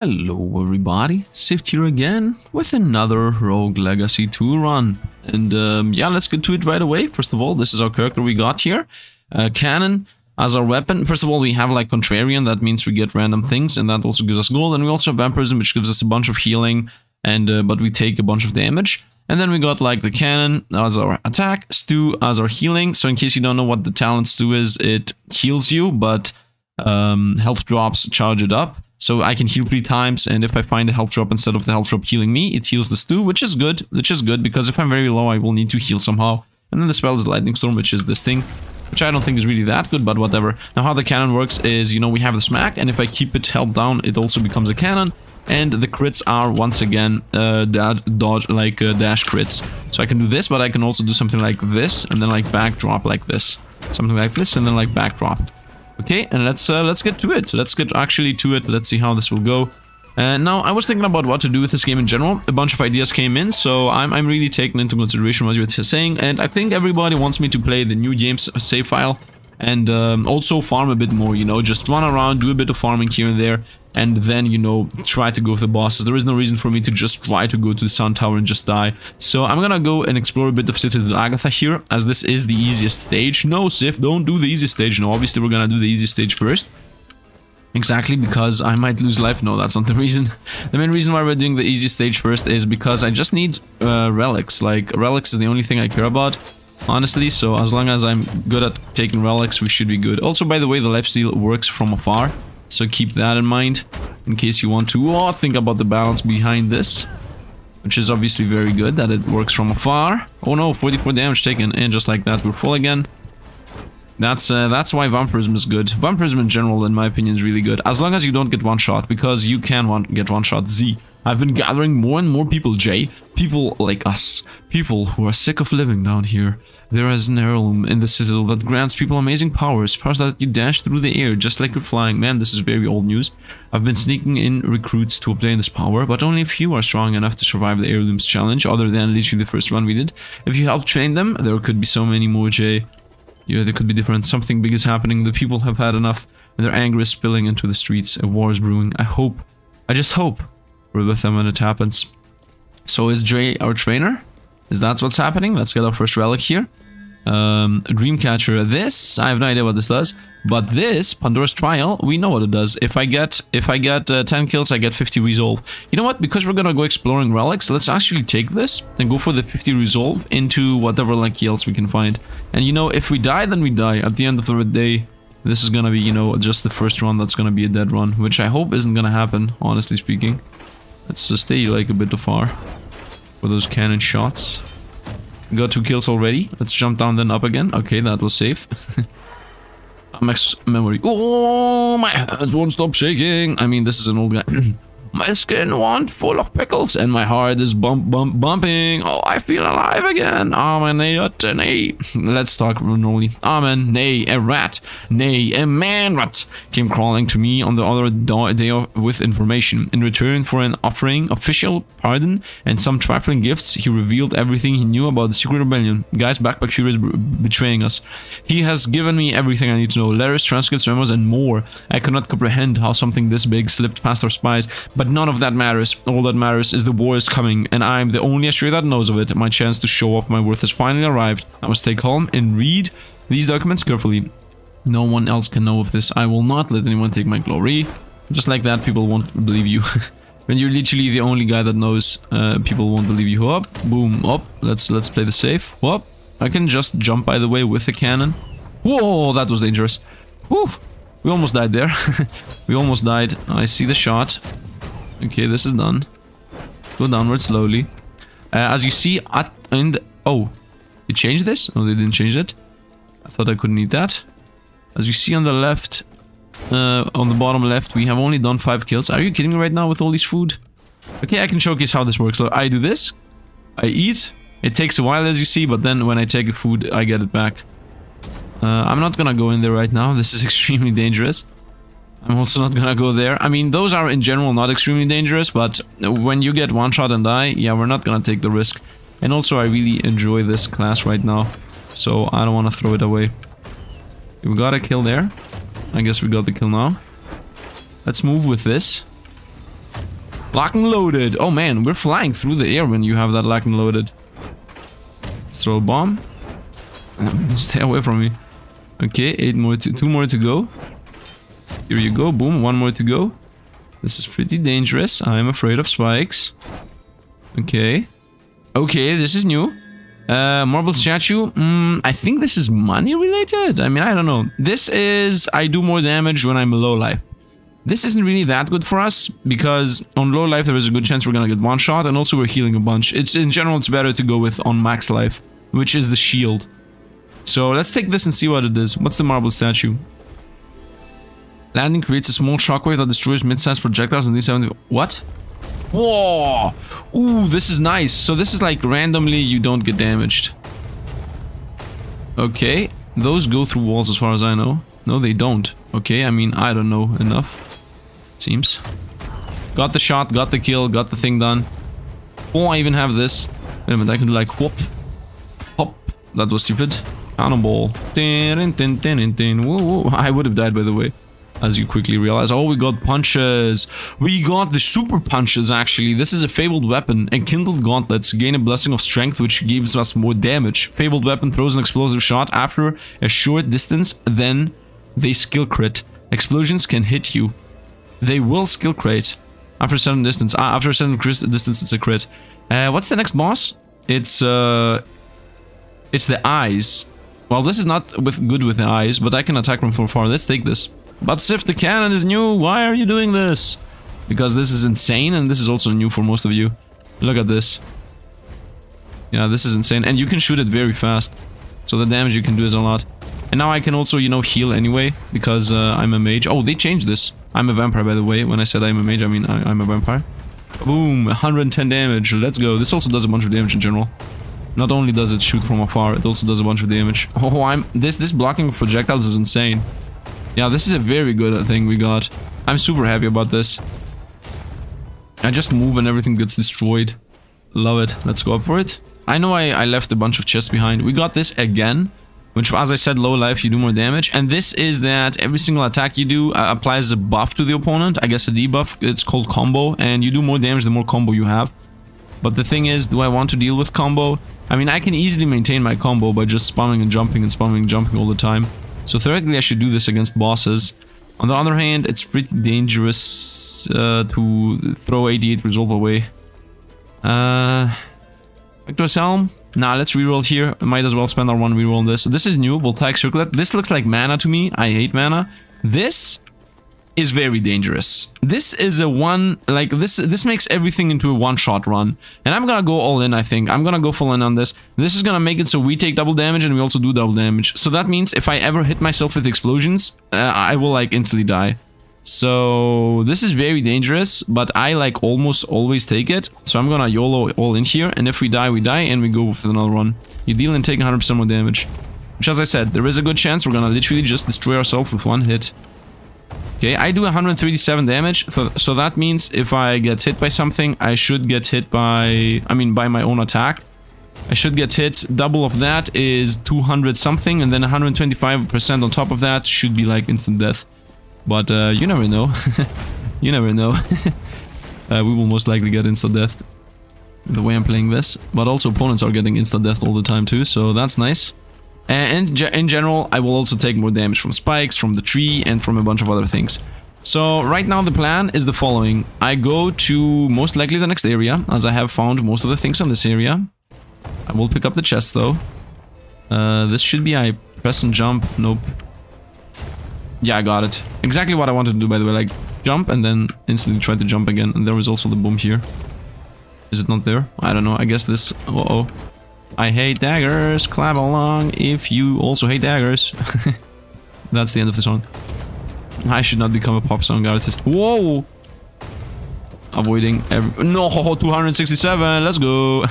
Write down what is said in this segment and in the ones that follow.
Hello everybody, Sifd here again with another Rogue Legacy 2 run. And um, yeah, let's get to it right away. First of all, this is our character we got here. Uh, cannon as our weapon. First of all, we have like Contrarian, that means we get random things and that also gives us gold. And we also have Vampirism, which gives us a bunch of healing, and uh, but we take a bunch of damage. And then we got like the cannon as our attack, stew as our healing. So in case you don't know what the talent stew is, it heals you, but um, health drops charge it up. So I can heal three times, and if I find a health drop instead of the health drop healing me, it heals this too, which is good, which is good, because if I'm very low, I will need to heal somehow. And then the spell is Lightning Storm, which is this thing, which I don't think is really that good, but whatever. Now how the cannon works is, you know, we have the smack, and if I keep it held down, it also becomes a cannon, and the crits are once again uh, dodge like uh, dash crits. So I can do this, but I can also do something like this, and then like backdrop like this. Something like this, and then like backdrop. Okay, and let's uh, let's get to it. Let's get actually to it. Let's see how this will go. And now, I was thinking about what to do with this game in general. A bunch of ideas came in, so I'm, I'm really taking into consideration what you're saying. And I think everybody wants me to play the new game's save file and um, also farm a bit more, you know, just run around, do a bit of farming here and there, and then, you know, try to go for the bosses. There is no reason for me to just try to go to the Sun Tower and just die. So I'm gonna go and explore a bit of Citadel Agartha here, as this is the easiest stage. No, Sif, don't do the easiest stage. No, obviously we're gonna do the easiest stage first. Exactly, because I might lose life. No, that's not the reason. The main reason why we're doing the easy stage first is because I just need uh, relics. Like, relics is the only thing I care about honestly, so as long as I'm good at taking relics, we should be good. Also, by the way, the lifesteal works from afar, so keep that in mind, in case you want to oh, think about the balance behind this, which is obviously very good, that it works from afar. Oh no, 44 damage taken, and just like that, we're full again. That's uh, that's why Vampirism is good. Vampirism in general, in my opinion, is really good. As long as you don't get one shot, because you can one get one shot Z. I've been gathering more and more people, Jay. People like us. People who are sick of living down here. There is an heirloom in the citadel that grants people amazing powers. Powers that you dash through the air just like you're flying. Man, this is very old news. I've been sneaking in recruits to obtain this power, but only a few are strong enough to survive the heirlooms challenge, other than literally the first one we did. If you help train them, there could be so many more, Jay. Yeah, there could be different. Something big is happening. The people have had enough, and their anger is spilling into the streets. A war is brewing. I hope, I just hope we're with them when it happens. So is Dre our trainer? Is that what's happening? Let's get our first relic here. Um, Dreamcatcher. This, I have no idea what this does. But this, Pandora's Trial, we know what it does. If I get if I get uh, 10 kills, I get 50 resolve. You know what? Because we're gonna go exploring relics, let's actually take this and go for the 50 resolve into whatever like else we can find. And you know, if we die, then we die. At the end of the day, this is gonna be, you know, just the first run that's gonna be a dead run, which I hope isn't gonna happen, honestly speaking. Let's just stay like a bit too far for those cannon shots. Got two kills already. Let's jump down then up again. Okay, that was safe. Max memory. Oh, my hands won't stop shaking. I mean, this is an old guy. My skin won't full of pickles and my heart is bump bump bumping. Oh, I feel alive again. Amen, eh, eh, nay. Let's talk normally. Amen, nay, a rat, nay, a man rat came crawling to me on the other day with information. In return for an offering, official pardon, and some trifling gifts, he revealed everything he knew about the secret rebellion. Guys, Backpack is betraying us. He has given me everything I need to know. Letters, transcripts, memos, and more. I cannot comprehend how something this big slipped past our spies, but none of that matters. All that matters is the war is coming, and I'm the only Estuary that knows of it. My chance to show off my worth has finally arrived. I must stay calm and read these documents carefully. No one else can know of this. I will not let anyone take my glory. Just like that, people won't believe you. when you're literally the only guy that knows, uh, people won't believe you. Up, boom, up. Let's let's play the safe. Up. I can just jump, by the way, with the cannon. Whoa, that was dangerous. Whew. We almost died there. we almost died. I see the shot. Okay, this is done. Let's go downward slowly. Uh, as you see, at and oh, they changed this? No, they didn't change it. I thought I couldn't eat that. As you see on the left, uh, on the bottom left, we have only done five kills. Are you kidding me right now with all this food? Okay, I can showcase how this works. So I do this, I eat. It takes a while, as you see, but then when I take a food, I get it back. Uh, I'm not gonna go in there right now. This is extremely dangerous. I'm also not gonna go there. I mean, those are in general not extremely dangerous, but when you get one shot and die, yeah, we're not gonna take the risk. And also, I really enjoy this class right now, so I don't want to throw it away. We got a kill there. I guess we got the kill now. Let's move with this. Lock and loaded. Oh man, we're flying through the air when you have that lock and loaded. Let's throw a bomb. Stay away from me. Okay, eight more to two more to go. Here you go. Boom, one more to go. This is pretty dangerous. I am afraid of spikes. Okay. Okay, this is new. Uh, marble statue. Mm, I think this is money related. I mean, I don't know. This is I do more damage when I'm low life. This isn't really that good for us because on low life there is a good chance we're gonna get one shot and also we're healing a bunch. It's in general it's better to go with on max life, which is the shield. So let's take this and see what it is. What's the marble statue? Landing creates a small shockwave that destroys mid-sized projectiles in these 70... What? Whoa! Ooh, this is nice. So this is like randomly you don't get damaged. Okay. Those go through walls as far as I know. No, they don't. Okay, I mean, I don't know enough. It Seems. Got the shot, got the kill, got the thing done. Oh, I even have this. Wait a minute, I can do like whoop. Hop. That was stupid. Cannonball. Din, din, din, din, Whoa, whoa. I would have died by the way as you quickly realize. Oh, we got punches. We got the super punches, actually. This is a fabled weapon. Enkindled gauntlets gain a blessing of strength, which gives us more damage. Fabled weapon throws an explosive shot after a short distance, then they skill crit. Explosions can hit you. They will skill crit. After a certain distance. Ah, after a certain distance, it's a crit. Uh, what's the next boss? It's, uh... It's the eyes. Well, this is not with good with the eyes, but I can attack from far. Let's take this. But Sif the cannon is new, why are you doing this? Because this is insane and this is also new for most of you. Look at this. Yeah, this is insane. And you can shoot it very fast. So the damage you can do is a lot. And now I can also, you know, heal anyway, because uh, I'm a mage. Oh, they changed this. I'm a vampire, by the way. When I said I'm a mage, I mean I am a vampire. Boom, 110 damage. Let's go. This also does a bunch of damage in general. Not only does it shoot from afar, it also does a bunch of damage. Oh, I'm this this blocking of projectiles is insane. Yeah, this is a very good thing we got. I'm super happy about this. I just move and everything gets destroyed. Love it. Let's go up for it. I know I, I left a bunch of chests behind. We got this again, which as I said, low life, you do more damage. And this is that every single attack you do uh, applies a buff to the opponent. I guess a debuff. It's called combo. And you do more damage the more combo you have. But the thing is, do I want to deal with combo? I mean, I can easily maintain my combo by just spamming and jumping and spamming and jumping all the time. So theoretically I should do this against bosses. On the other hand, it's pretty dangerous uh, to throw 88 resolve away. Uh, Victor's Helm? Nah, let's reroll here. Might as well spend our one reroll on this. So this is new, Voltaic Circlet. This looks like mana to me. I hate mana. This is very dangerous. This is a one, like this this makes everything into a one-shot run. And I'm gonna go all in, I think. I'm gonna go full in on this. This is gonna make it so we take double damage and we also do double damage. So that means if I ever hit myself with explosions, uh, I will like instantly die. So this is very dangerous, but I like almost always take it. So I'm gonna YOLO all in here, and if we die, we die, and we go with another run. You deal and take 100% more damage. Which as I said, there is a good chance we're gonna literally just destroy ourselves with one hit. Okay, I do 137 damage, so, so that means if I get hit by something, I should get hit by, I mean, by my own attack. I should get hit, double of that is 200 something, and then 125% on top of that should be like instant death. But uh, you never know. you never know. uh, we will most likely get instant death the way I'm playing this. But also opponents are getting instant death all the time too, so that's nice. And in general, I will also take more damage from spikes, from the tree, and from a bunch of other things. So right now the plan is the following. I go to most likely the next area, as I have found most of the things on this area. I will pick up the chest though. Uh, this should be I press and jump. Nope. Yeah, I got it. Exactly what I wanted to do, by the way. Like, jump and then instantly try to jump again. And there is also the boom here. Is it not there? I don't know. I guess this... Uh oh I hate daggers. Clap along if you also hate daggers. That's the end of the song. I should not become a pop song artist. Whoa! Avoiding every... No, 267. Let's go.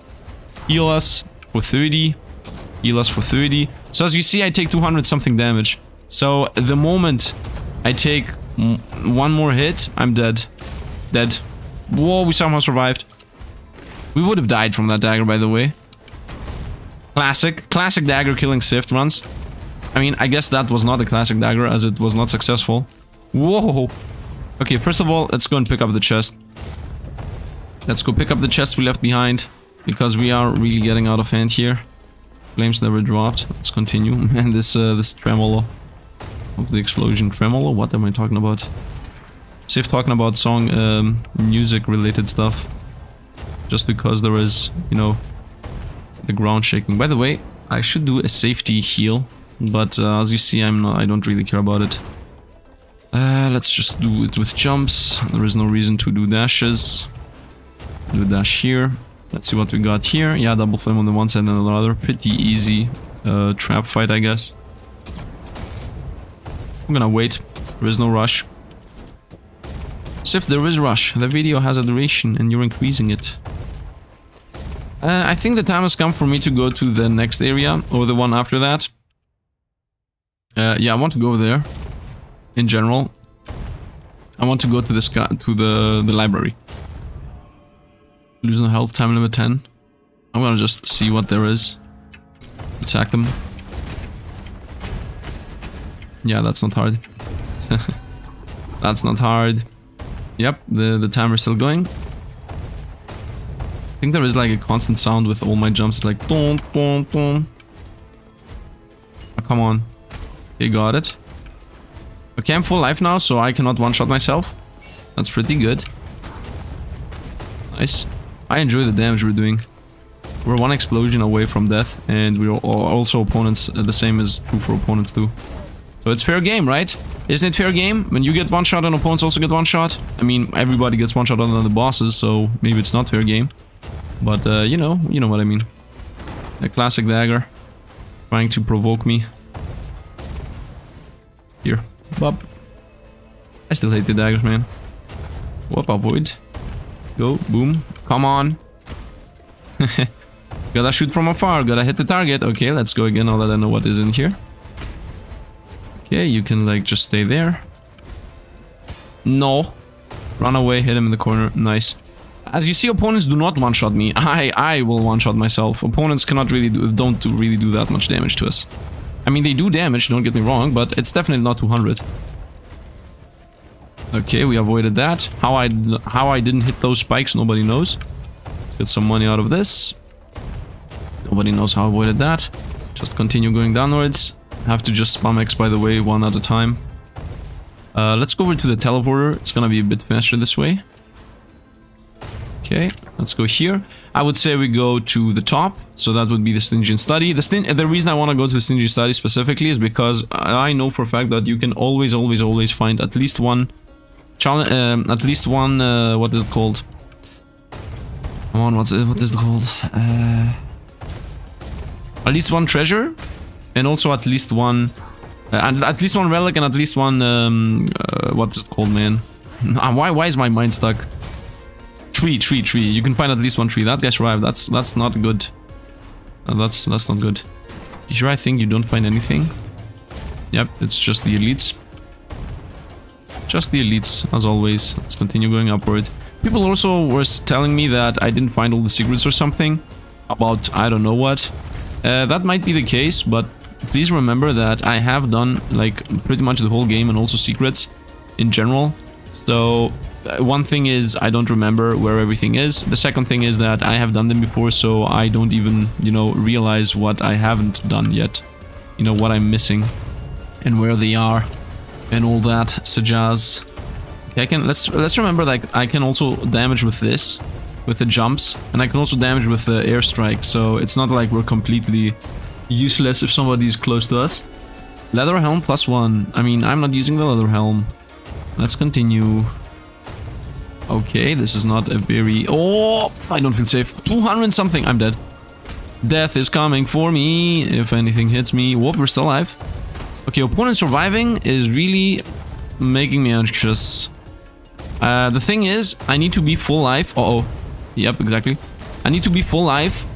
Heal us for 30. Heal us for 30. So as you see, I take 200 something damage. So the moment I take one more hit, I'm dead. Dead. Whoa, we somehow survived. We would have died from that dagger, by the way. Classic. Classic dagger killing Sifd runs. I mean, I guess that was not a classic dagger as it was not successful. Whoa! Okay, first of all, let's go and pick up the chest. Let's go pick up the chest we left behind. Because we are really getting out of hand here. Flames never dropped. Let's continue. Man, this uh, this tremolo of the explosion. Tremolo? What am I talking about? Safe talking about song um, music related stuff. Just because there is, you know, the ground shaking. By the way, I should do a safety heal. But uh, as you see, I'm not, I don't really care about it. Uh, let's just do it with jumps. There is no reason to do dashes. Do dash here. Let's see what we got here. Yeah, double flame on the one side and on the other. Pretty easy uh, trap fight, I guess. I'm gonna wait. There is no rush. Sif, there is rush. The video has a duration and you're increasing it. Uh, I think the time has come for me to go to the next area or the one after that. Uh, yeah, I want to go there in general. I want to go to the sky, to the the library. Losing health, time limit 10. I'm gonna just see what there is. Attack them. Yeah, that's not hard. that's not hard. Yep, the, the timer's still going. I think there is like a constant sound with all my jumps, like boom, boom, boom. Oh, come on. Okay, got it. Okay, I'm full life now, so I cannot one-shot myself. That's pretty good. Nice. I enjoy the damage we're doing. We're one explosion away from death, and we're also opponents, uh, the same is true for opponents too. So it's fair game, right? Isn't it fair game? When you get one shot and opponents also get one shot? I mean, everybody gets one shot other than the bosses, so maybe it's not fair game. But, uh, you know, you know what I mean. A classic dagger. Trying to provoke me. Here. Bop. I still hate the daggers, man. Whoop, avoid. Go, boom. Come on. gotta shoot from afar, gotta hit the target. Okay, let's go again now that I know what is in here. Okay, you can like just stay there. No. Run away, hit him in the corner. Nice. As you see, opponents do not one-shot me. I I will one-shot myself. Opponents cannot really do, don't do, really do that much damage to us. I mean, they do damage, don't get me wrong, but it's definitely not 200. Okay, we avoided that. How I how I didn't hit those spikes, nobody knows. Get some money out of this. Nobody knows how I avoided that. Just continue going downwards. Have to just spam X, by the way, one at a time. Uh, let's go over to the teleporter. It's gonna be a bit faster this way. Okay, let's go here. I would say we go to the top, so that would be the Stygian Study. The, Sting the reason I want to go to the Stygian Study specifically is because I know for a fact that you can always, always, always find at least one challenge, um, at least one, uh, what is it called? Come on, what's it, what is it called? Uh, at least one treasure, and also at least one, uh, at least one relic, and at least one, um, uh, what is it called, man? why, why is my mind stuck? Tree, tree, tree. You can find at least one tree. That guy's survived. That's that's not good. Uh, that's that's not good. You sure I think you don't find anything? Yep, it's just the elites. Just the elites, as always. Let's continue going upward. People also were telling me that I didn't find all the secrets or something. About I don't know what. Uh, that might be the case, but please remember that I have done like pretty much the whole game and also secrets in general. So Uh, one thing is I don't remember where everything is. The second thing is that I have done them before, so I don't even, you know, realize what I haven't done yet. You know, what I'm missing and where they are and all that sajaz. Okay, I can let's let's remember that I can also damage with this with the jumps and I can also damage with the airstrike. So it's not like we're completely useless if somebody is close to us. Leather helm plus one. I mean, I'm not using the leather helm. Let's continue. Okay, this is not a very... Oh, I don't feel safe. 200 something. I'm dead. Death is coming for me if anything hits me. Whoop, we're still alive. Okay, opponent surviving is really making me anxious. Uh, the thing is, I need to be full life. Uh oh Yep, exactly. I need to be full life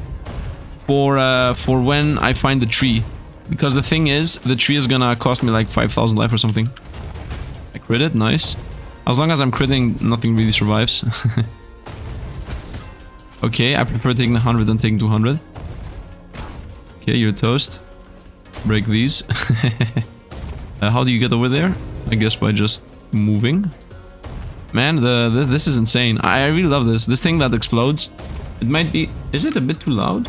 for uh, for when I find the tree. Because the thing is, the tree is gonna cost me like 5,000 life or something. I crit it, nice. As long as I'm critting, nothing really survives. okay, I prefer taking 100 than taking 200. Okay, you're toast. Break these. uh, how do you get over there? I guess by just moving. Man, the, the this is insane. I, I really love this. This thing that explodes. It might be... Is it a bit too loud?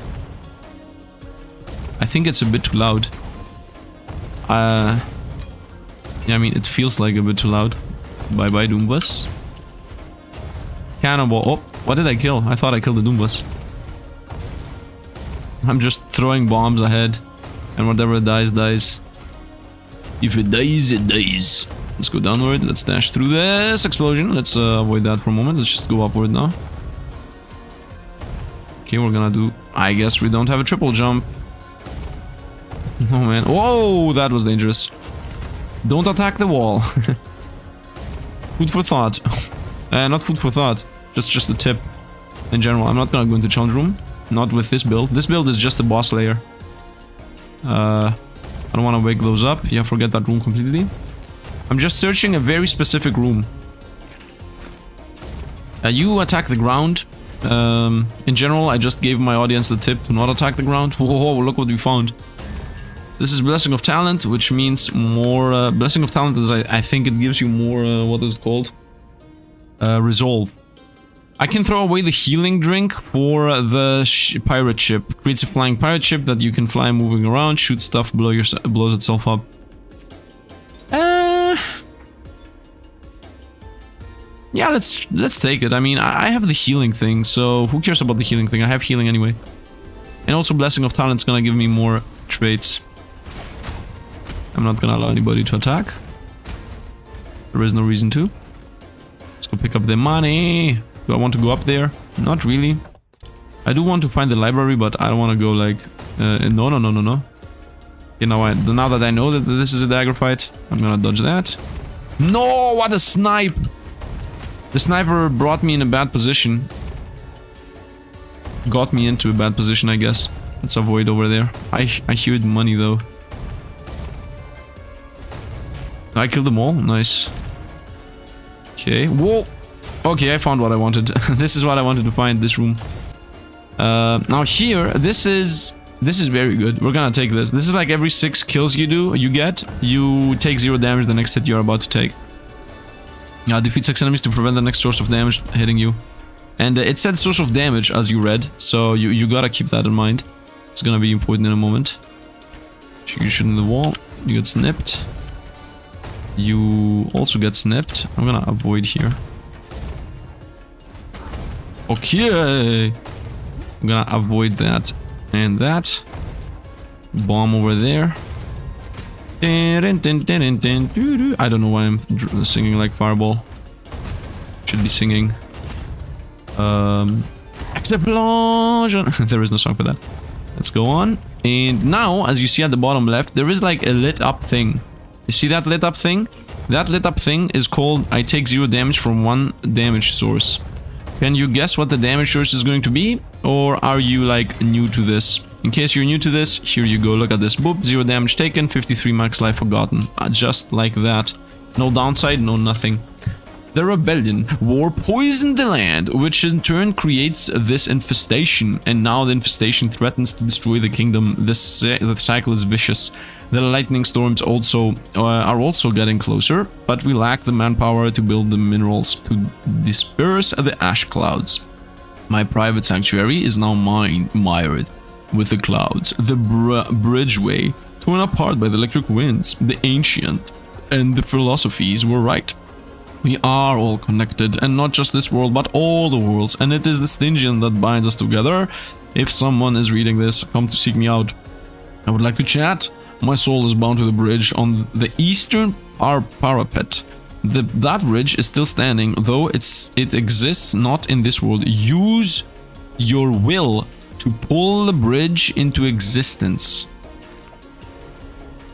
I think it's a bit too loud. Uh... Yeah, I mean, it feels like a bit too loud. Bye-bye, Doombus. Cannonball. Oh, what did I kill? I thought I killed the Doombus. I'm just throwing bombs ahead. And whatever dies, dies. If it dies, it dies. Let's go downward. Let's dash through this explosion. Let's uh, avoid that for a moment. Let's just go upward now. Okay, we're gonna do... I guess we don't have a triple jump. Oh man. Whoa, that was dangerous. Don't attack the wall. food for thought. Uh, not food for thought. Just just a tip. In general, I'm not gonna go into challenge room. Not with this build. This build is just a boss layer. Uh, I don't want to wake those up. Yeah, forget that room completely. I'm just searching a very specific room. Uh, you attack the ground. Um, in general, I just gave my audience the tip to not attack the ground. Whoa, look what we found. This is Blessing of Talent, which means more... Uh, Blessing of Talent is, I, I, think it gives you more, uh, what is it called? Uh, resolve. I can throw away the healing drink for the sh pirate ship. Creates a flying pirate ship that you can fly moving around, shoot stuff, blow your blows itself up. Uh, yeah, let's let's take it. I mean, I, I have the healing thing, so who cares about the healing thing? I have healing anyway. And also Blessing of Talent's gonna give me more traits. I'm not gonna allow anybody to attack. There is no reason to. Let's go pick up the money. Do I want to go up there? Not really. I do want to find the library, but I don't want to go like... Uh, no, no, no, no, no. You know, I, now that I know that this is a dagger fight, I'm gonna dodge that. No, what a snipe! The sniper brought me in a bad position. Got me into a bad position, I guess. Let's avoid over there. I, I heard money though. I killed them all? Nice. Okay. Whoa! Okay, I found what I wanted. this is what I wanted to find, this room. Uh, now here, this is... This is very good. We're gonna take this. This is like every six kills you do, you get, you take zero damage the next hit you're about to take. Now defeat six enemies to prevent the next source of damage hitting you. And uh, it said source of damage as you read, so you, you gotta keep that in mind. It's gonna be important in a moment. Shoot in the wall, you get snipped. You also get snipped. I'm gonna avoid here. Okay. I'm gonna avoid that and that. Bomb over there. I don't know why I'm singing like Fireball. Should be singing. Um, Explosion! there is no song for that. Let's go on. And now, as you see at the bottom left, there is like a lit up thing. You see that lit up thing? That lit up thing is called I take zero damage from one damage source. Can you guess what the damage source is going to be? Or are you like new to this? In case you're new to this, here you go, look at this. Boop, zero damage taken, 53 max life forgotten. Uh, just like that. No downside, no nothing. The rebellion war poisoned the land, which in turn creates this infestation. And now the infestation threatens to destroy the kingdom. This the cycle is vicious. The lightning storms also uh, are also getting closer, but we lack the manpower to build the minerals to disperse the ash clouds. My private sanctuary is now mine, mired with the clouds. The br bridgeway, torn apart by the electric winds, the ancient and the philosophies were right. We are all connected, and not just this world, but all the worlds, and it is this engine that binds us together. If someone is reading this, come to seek me out. I would like to chat. My soul is bound to the bridge on the eastern par parapet. The, that bridge is still standing, though it's it exists not in this world. Use your will to pull the bridge into existence.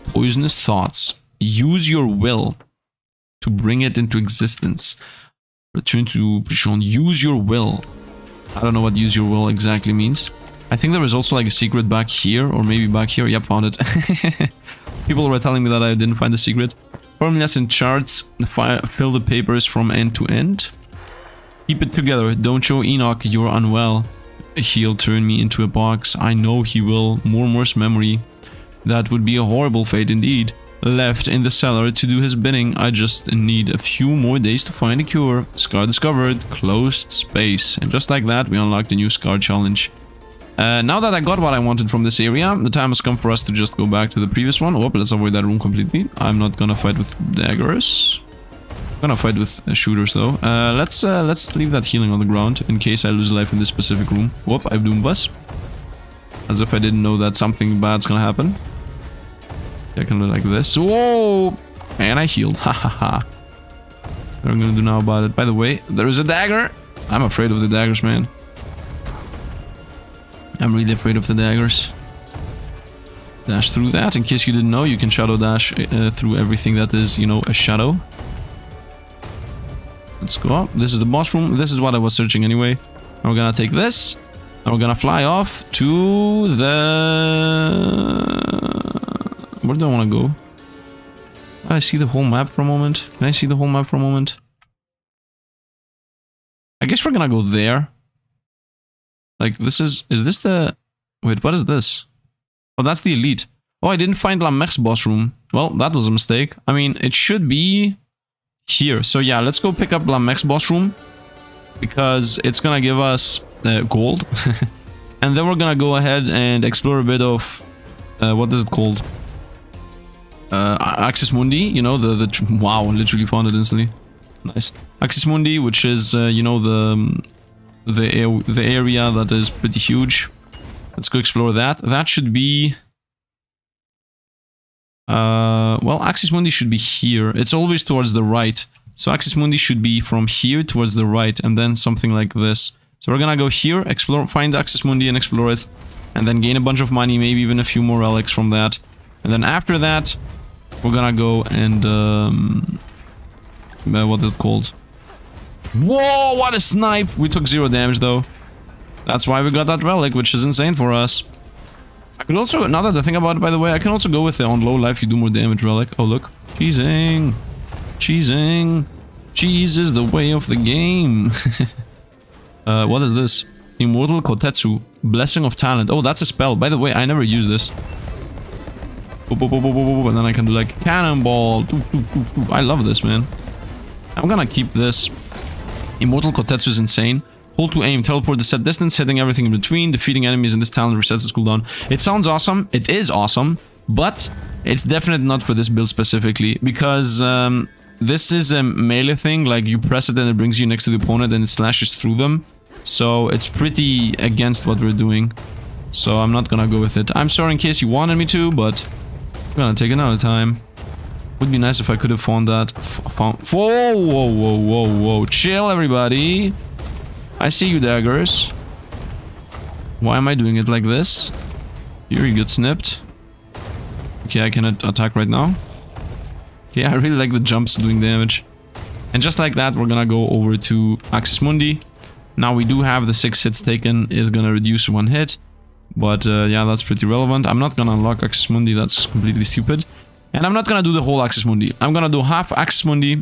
Poisonous thoughts. Use your will to bring it into existence. Return to Pishon. Use your will. I don't know what use your will exactly means. I think there is also like a secret back here, or maybe back here. Yep, found it. People were telling me that I didn't find the secret. Formulas and charts, fill the papers from end to end. Keep it together, don't show Enoch you're unwell. He'll turn me into a box, I know he will. More worse memory. That would be a horrible fate indeed. left in the cellar to do his bidding. I just need a few more days to find a cure. Scar discovered. Closed space. And just like that, we unlocked a new Scar challenge. Uh, now that I got what I wanted from this area, the time has come for us to just go back to the previous one. Oh, let's avoid that room completely. I'm not gonna fight with daggers. I'm gonna fight with uh, shooters though. Uh, let's uh, let's leave that healing on the ground in case I lose life in this specific room. Whoop, I've Doom Bus. As if I didn't know that something bad's gonna happen. I can do like this. Whoa! And I healed. Ha ha ha. What am I gonna do now about it? By the way, there is a dagger. I'm afraid of the daggers, man. I'm really afraid of the daggers. Dash through that. In case you didn't know, you can shadow dash uh, through everything that is, you know, a shadow. Let's go up. This is the boss room. This is what I was searching anyway. And we're gonna take this. And we're gonna fly off to the... Where do I want to go? I see the whole map for a moment. Can I see the whole map for a moment? I guess we're gonna go there. Like, this is... Is this the... Wait, what is this? Oh, that's the elite. Oh, I didn't find Lamech's boss room. Well, that was a mistake. I mean, it should be here. So yeah, let's go pick up Lamech's boss room. Because it's gonna give us uh, gold. and then we're gonna go ahead and explore a bit of... Uh, what is it called? Uh, Axis Mundi, you know, the... the wow, literally found it instantly. Nice. Axis Mundi, which is, uh, you know, the... The, the area that is pretty huge. Let's go explore that. That should be... Uh, well, Axis Mundi should be here. It's always towards the right. So Axis Mundi should be from here towards the right and then something like this. So we're gonna go here, explore, find Axis Mundi and explore it. And then gain a bunch of money, maybe even a few more relics from that. And then after that, we're gonna go and... Um, uh, what is it called? Whoa, what a snipe! We took zero damage though. That's why we got that relic, which is insane for us. I could also, now that I think about it by the way, I can also go with the on low life you do more damage relic. Oh look, cheesing. Cheesing. Cheese is the way of the game. uh, what is this? Immortal Kotetsu. Blessing of Talent. Oh, that's a spell. By the way, I never use this. And then I can do like cannonball. I love this, man. I'm gonna keep this. Immortal Kotetsu is insane. Hold to aim, teleport the set distance, hitting everything in between, defeating enemies in this talent resets the cooldown. It sounds awesome, it is awesome, but it's definitely not for this build specifically, because um, this is a melee thing, like you press it and it brings you next to the opponent and it slashes through them. So it's pretty against what we're doing. So I'm not gonna go with it. I'm sorry in case you wanted me to, but I'm gonna take another time. Would be nice if I could have found that. Found. Whoa, whoa, whoa, whoa, whoa. Chill, everybody. I see you, daggers. Why am I doing it like this? Here, you get snipped. Okay, I can attack right now. Okay, I really like the jumps doing damage. And just like that, we're gonna go over to Axis Mundi. Now we do have the 6 hits taken is gonna reduce one hit. But uh, yeah, that's pretty relevant. I'm not gonna unlock Axis Mundi, that's completely stupid. And I'm not gonna do the whole Axis Mundi. I'm gonna do half Axis Mundi.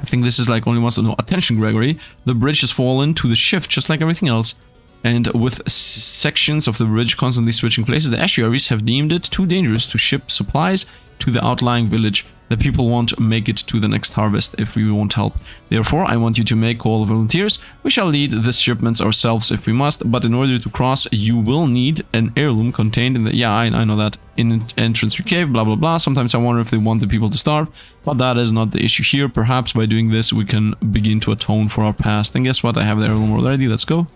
I think this is like only to know. Attention, Gregory. The bridge has fallen to the shift, just like everything else. And with sections of the bridge constantly switching places, the estuaries have deemed it too dangerous to ship supplies to the outlying village. The people won't make it to the next harvest if we won't help. Therefore, I want you to make all volunteers. We shall lead the shipments ourselves if we must, but in order to cross, you will need an heirloom contained in the... Yeah, I, I know that. In entrance to cave, blah, blah, blah. Sometimes I wonder if they want the people to starve, but that is not the issue here. Perhaps by doing this, we can begin to atone for our past. And guess what? I have the heirloom already. Let's go.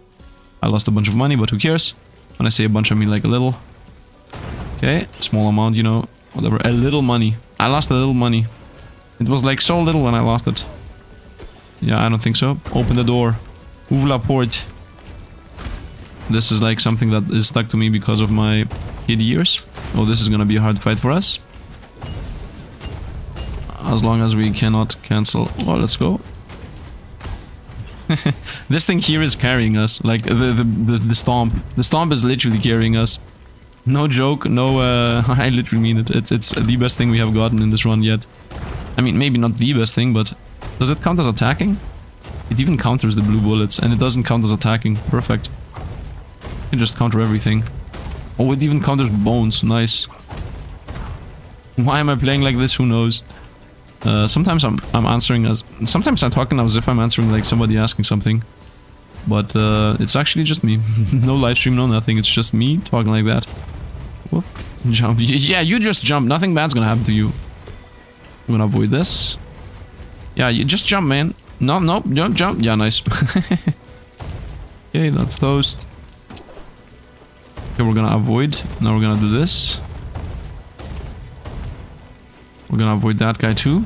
I lost a bunch of money, but who cares? When I say a bunch, I mean like a little. Okay, small amount, you know, whatever. A little money. I lost a little money. It was like so little when I lost it. Yeah, I don't think so. Open the door. Ouvre la porte. This is like something that is stuck to me because of my kid years. Oh, this is gonna be a hard fight for us. As long as we cannot cancel. Oh, let's go. this thing here is carrying us. Like, the, the, the, the stomp. The stomp is literally carrying us. No joke, no, uh, I literally mean it. It's, it's the best thing we have gotten in this run yet. I mean, maybe not the best thing, but... Does it count as attacking? It even counters the blue bullets, and it doesn't count as attacking. Perfect. It just counter everything. Oh, it even counters bones. Nice. Why am I playing like this? Who knows? Uh, sometimes I'm I'm answering as sometimes I'm talking as if I'm answering like somebody asking something, but uh, it's actually just me. no live stream, no nothing. It's just me talking like that. Whoop. Jump. Yeah, you just jump. Nothing bad's gonna happen to you. I'm gonna avoid this. Yeah, you just jump, man. No, no, jump, jump. Yeah, nice. okay, that's toast. Okay, we're gonna avoid. Now we're gonna do this. We're gonna avoid that guy too.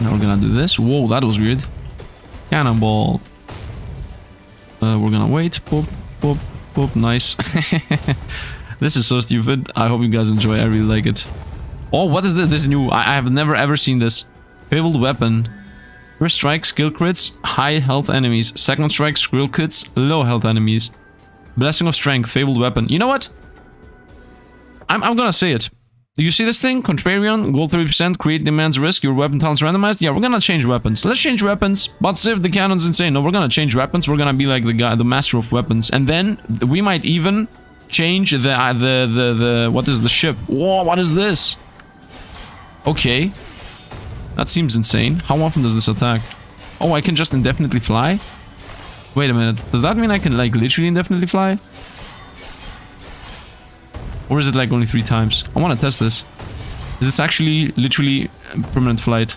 Now we're gonna do this. Whoa, that was weird. Cannonball. Uh, we're gonna wait. Boop, boop, boop. Nice. this is so stupid. I hope you guys enjoy. I really like it. Oh, what is this? This is new. I, I have never ever seen this. Fabled weapon. First strike, skill crits, high health enemies. Second strike, skill crits, low health enemies. Blessing of Strength, Fabled Weapon. You know what? I'm, I'm gonna say it. Do you see this thing? Contrarian, gold 30%, create demands risk, your weapon talents randomized. Yeah, we're gonna change weapons. Let's change weapons. But if the cannon's insane, no, we're gonna change weapons. We're gonna be like the guy, the master of weapons. And then we might even change the, uh, the, the, the, what is the ship? Whoa, what is this? Okay. That seems insane. How often does this attack? Oh, I can just indefinitely fly? Wait a minute. Does that mean I can like literally indefinitely fly? Or is it like only three times? I want to test this. Is this actually literally permanent flight?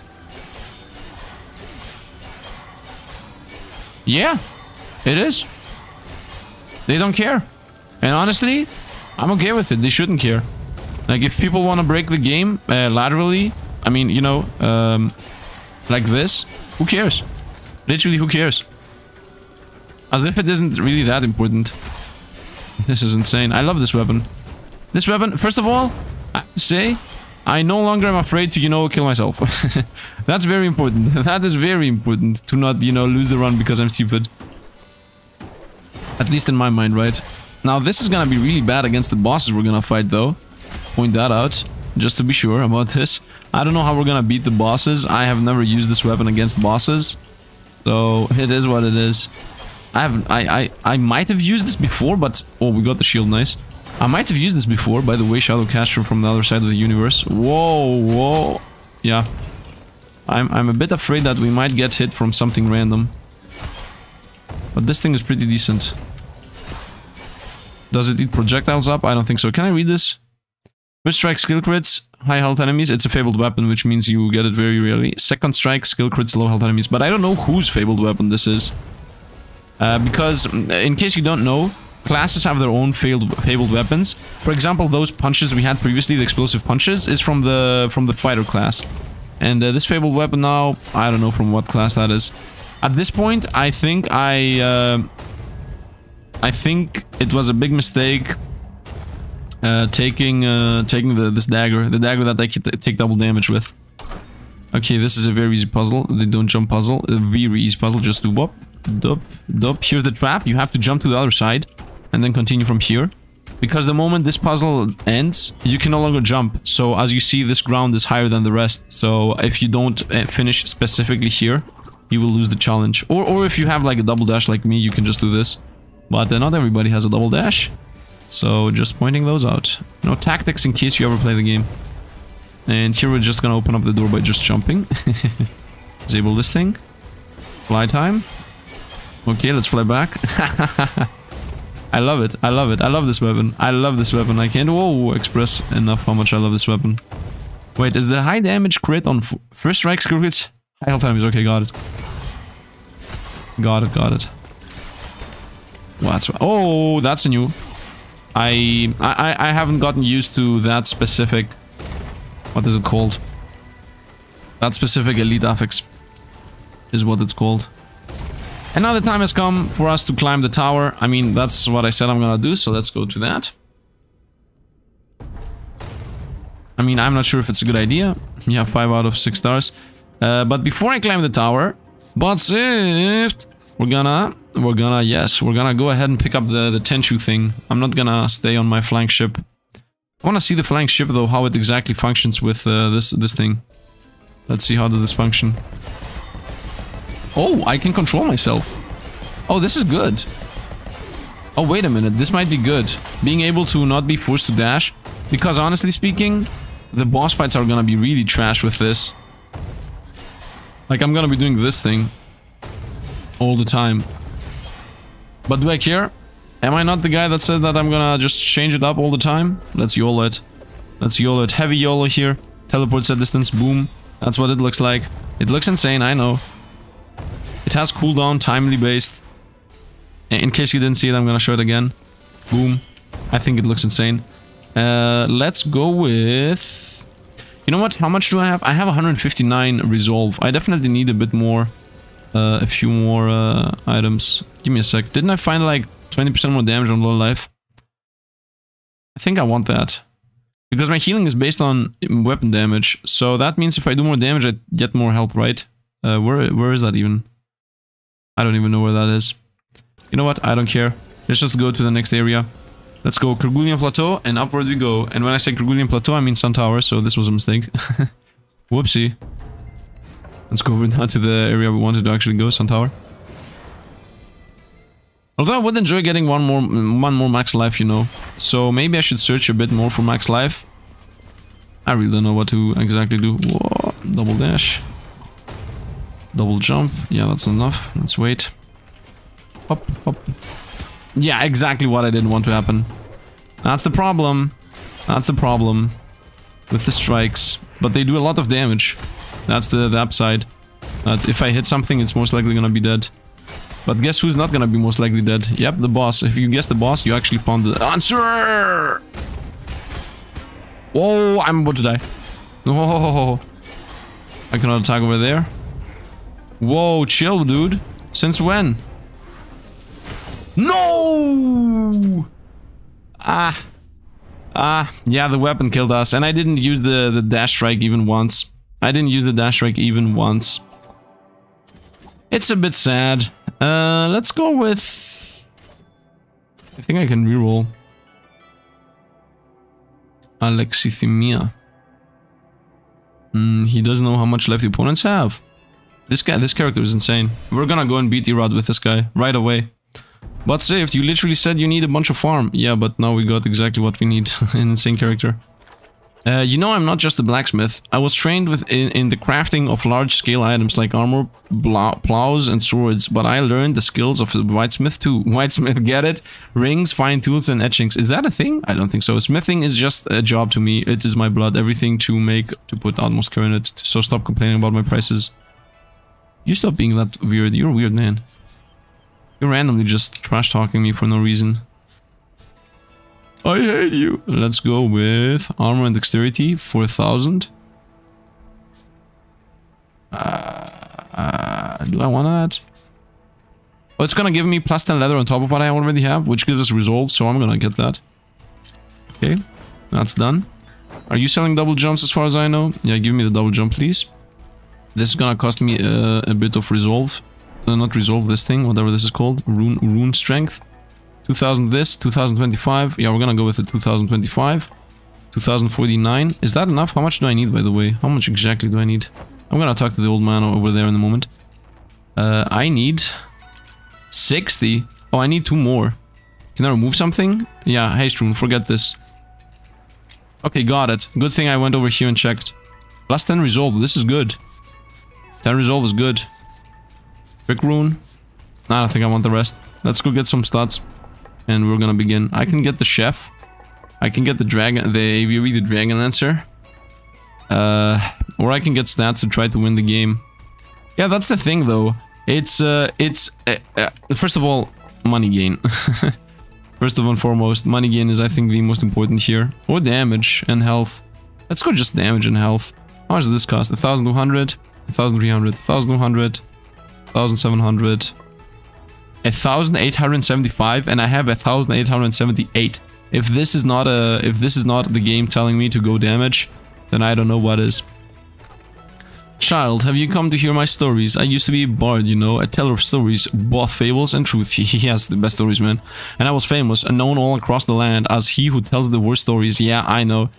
Yeah, it is. They don't care. And honestly, I'm okay with it. They shouldn't care. Like, if people want to break the game uh, laterally, I mean, you know, um, like this, who cares? Literally, who cares? As if it isn't really that important. This is insane. I love this weapon. This weapon, first of all, say, I no longer am afraid to, you know, kill myself. That's very important. That is very important to not, you know, lose the run because I'm stupid. At least in my mind, right? Now, this is gonna be really bad against the bosses we're gonna fight, though. Point that out, just to be sure about this. I don't know how we're gonna beat the bosses. I have never used this weapon against bosses. So, it is what it is. I have I, I I might have used this before, but oh, we got the shield, nice. I might have used this before, by the way, Shadow Shadowcaster from the other side of the universe. Whoa, whoa. Yeah. I'm I'm a bit afraid that we might get hit from something random. But this thing is pretty decent. Does it eat projectiles up? I don't think so. Can I read this? First strike skill crits, high health enemies. It's a fabled weapon, which means you get it very rarely. Second strike skill crits, low health enemies. But I don't know whose fabled weapon this is. Uh, because, mm, in case you don't know, classes have their own failed, fabled weapons. For example, those punches we had previously, the explosive punches, is from the from the fighter class. And uh, this fabled weapon now, I don't know from what class that is. At this point, I think I... Uh, I think it was a big mistake uh, taking uh, taking the, this dagger, the dagger that I can take double damage with. Okay, this is a very easy puzzle. The don't jump puzzle. A very easy puzzle. Just do whoop, Dup, dup. Here's the trap. You have to jump to the other side and then continue from here. Because the moment this puzzle ends, you can no longer jump. So as you see, this ground is higher than the rest. So if you don't uh, finish specifically here, you will lose the challenge. Or, or if you have like a double dash like me, you can just do this. But uh, not everybody has a double dash. So just pointing those out. No tactics in case you ever play the game. And here we're just gonna open up the door by just jumping. Disable this thing. Fly time. Okay, let's fly back. I love it. I love it. I love this weapon. I love this weapon. I can't whoa, express enough how much I love this weapon. Wait, is the high damage crit on first strike crits? High health enemies. Okay, got it. Got it, got it. What's... Oh, that's a new... I, I I haven't gotten used to that specific... What is it called? That specific elite affix is what it's called. And now the time has come for us to climb the tower. I mean, that's what I said I'm gonna do, so let's go to that. I mean, I'm not sure if it's a good idea. Yeah, 5 out of 6 stars. Uh, but before I climb the tower, but we're gonna, we're gonna, yes, we're gonna go ahead and pick up the, the Tenchu thing. I'm not gonna stay on my flank ship. I wanna see the flank ship though, how it exactly functions with uh, this, this thing. Let's see how does this function. Oh, I can control myself. Oh, this is good. Oh, wait a minute. This might be good. Being able to not be forced to dash. Because honestly speaking, the boss fights are gonna be really trash with this. Like, I'm gonna be doing this thing all the time. But do I care? Am I not the guy that said that I'm gonna just change it up all the time? Let's YOLO it. Let's YOLO it. Heavy YOLO here. Teleports at distance. Boom. That's what it looks like. It looks insane, I know. It has cooldown, timely based. In case you didn't see it, I'm gonna show it again. Boom. I think it looks insane. Uh, let's go with... You know what? How much do I have? I have 159 resolve. I definitely need a bit more. Uh, a few more uh, items. Give me a sec. Didn't I find like 20% more damage on low life? I think I want that. Because my healing is based on weapon damage. So that means if I do more damage, I get more health, right? Uh, where Where is that even? I don't even know where that is. You know what? I don't care. Let's just go to the next area. Let's go Kerguelen Plateau and upward we go. And when I say Kerguelen Plateau, I mean Sun Tower, so this was a mistake. Whoopsie. Let's go over now to the area we wanted to actually go, Sun Tower. Although I would enjoy getting one more one more max life, you know. So maybe I should search a bit more for max life. I really don't know what to exactly do. Whoa, double dash. Double jump. Yeah, that's enough. Let's wait. Hop, hop. Yeah, exactly what I didn't want to happen. That's the problem. That's the problem with the strikes. But they do a lot of damage. That's the, the upside. That if I hit something, it's most likely gonna be dead. But guess who's not gonna be most likely dead? Yep, the boss. If you guess the boss, you actually found the answer! Whoa, I'm about to die. Oh, I cannot attack over there. Whoa, chill, dude. Since when? No! Ah. Ah, yeah, the weapon killed us. And I didn't use the, the dash strike even once. I didn't use the dash strike even once. It's a bit sad. Uh, let's go with... I think I can reroll. Alexithymia. Mm, he doesn't know how much life the opponents have. This guy, this character is insane. We're gonna go and beat Irad with this guy, right away. But saved, you literally said you need a bunch of farm. Yeah, but now we got exactly what we need. An insane character. Uh, you know I'm not just a blacksmith. I was trained with in, in the crafting of large-scale items like armor, plows, and swords, but I learned the skills of the whitesmith too. Whitesmith, get it? Rings, fine tools, and etchings. Is that a thing? I don't think so. Smithing is just a job to me. It is my blood. Everything to make, to put in it. So stop complaining about my prices. You stop being that weird. You're a weird man. You're randomly just trash-talking me for no reason. I hate you. Let's go with armor and dexterity, 4000. Uh, uh, do I want that? Oh, it's gonna give me plus 10 leather on top of what I already have, which gives us resolve, so I'm gonna get that. Okay, that's done. Are you selling double jumps as far as I know? Yeah, give me the double jump, please. This is gonna cost me uh, a bit of resolve. Uh, not resolve this thing, whatever this is called. Rune, rune strength. 2000 this, 2025. Yeah, we're gonna go with the 2025. 2049. Is that enough? How much do I need, by the way? How much exactly do I need? I'm gonna talk to the old man over there in a moment. Uh, I need 60. Oh, I need two more. Can I remove something? Yeah, haste rune, forget this. Okay, got it. Good thing I went over here and checked. Plus 10 resolve, this is good. 10 resolve is good. Quick rune. I don't think I want the rest. Let's go get some stats and we're gonna begin. I can get the chef. I can get the dragon, the AVE, the dragon lancer. Uh, or I can get stats to try to win the game. Yeah, that's the thing though. It's, uh, it's, uh, uh, first of all, money gain. first of all and foremost, money gain is I think the most important here. Or damage and health. Let's go just damage and health. How much does this cost? 1200, 1300, 1200, 1700. 1875 and I have 1878. If this is not a if this is not the game telling me to go damage, then I don't know what is. Child, have you come to hear my stories? I used to be a bard, you know, a teller of stories, both fables and truth. He has the best stories, man. And I was famous and known all across the land as he who tells the worst stories. Yeah, I know.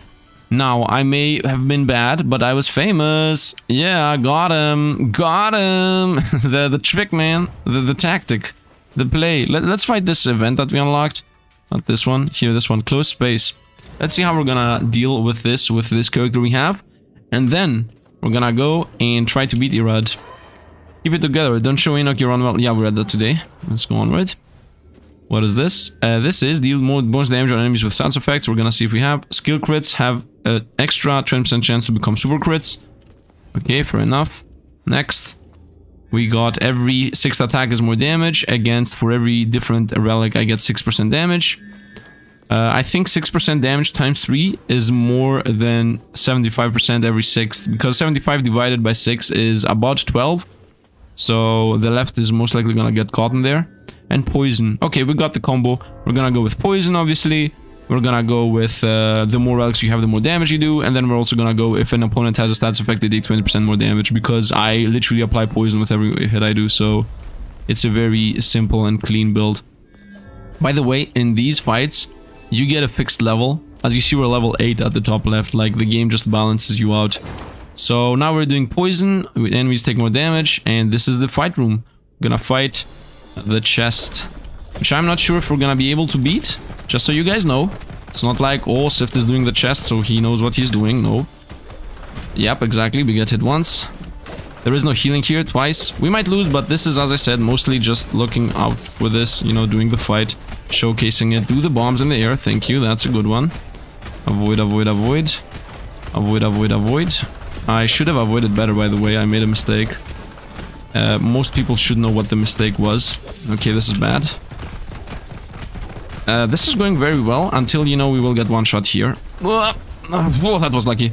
Now, I may have been bad, but I was famous. Yeah, got him. Got him. the, the trick, man. The, the tactic the play. Let, us fight this event that we unlocked. Not this one. Here, this one. Close space. Let's see how we're gonna deal with this, with this character we have. And then we're gonna go and try to beat Irad. Keep it together. Don't show Enoch your well. Yeah, we read that today. Let's go onward. What is this? Uh, this is deal more damage on enemies with sound effects. We're gonna see if we have skill crits have an extra 20% chance to become super crits. Okay, fair enough. Next, we got every sixth attack is more damage against for every different relic I get 6% damage. Uh, I think 6% damage times 3 is more than 75% every sixth because 75 divided by 6 is about 12. So the left is most likely gonna get caught in there. And poison. Okay, we got the combo. We're gonna go with poison, obviously. We're gonna go with uh, the more relics you have, the more damage you do. And then we're also gonna go if an opponent has a stats effect, they take 20% more damage because I literally apply poison with every hit I do. So it's a very simple and clean build. By the way, in these fights, you get a fixed level. As you see, we're level 8 at the top left. Like, the game just balances you out. So now we're doing poison, enemies take more damage, and this is the fight room. Gonna fight the chest, which I'm not sure if we're gonna be able to beat, just so you guys know. It's not like, oh, Sifd is doing the chest, so he knows what he's doing, no. Yep, exactly, we get hit once. There is no healing here, twice. We might lose, but this is, as I said, mostly just looking out for this, you know, doing the fight, showcasing it. Do the bombs in the air, thank you, that's a good one. Avoid, avoid, avoid. Avoid, avoid, avoid. I should have avoided better, by the way. I made a mistake. Uh, most people should know what the mistake was. Okay, this is bad. Uh, this is going very well until, you know, we will get one shot here. Oh, that was lucky.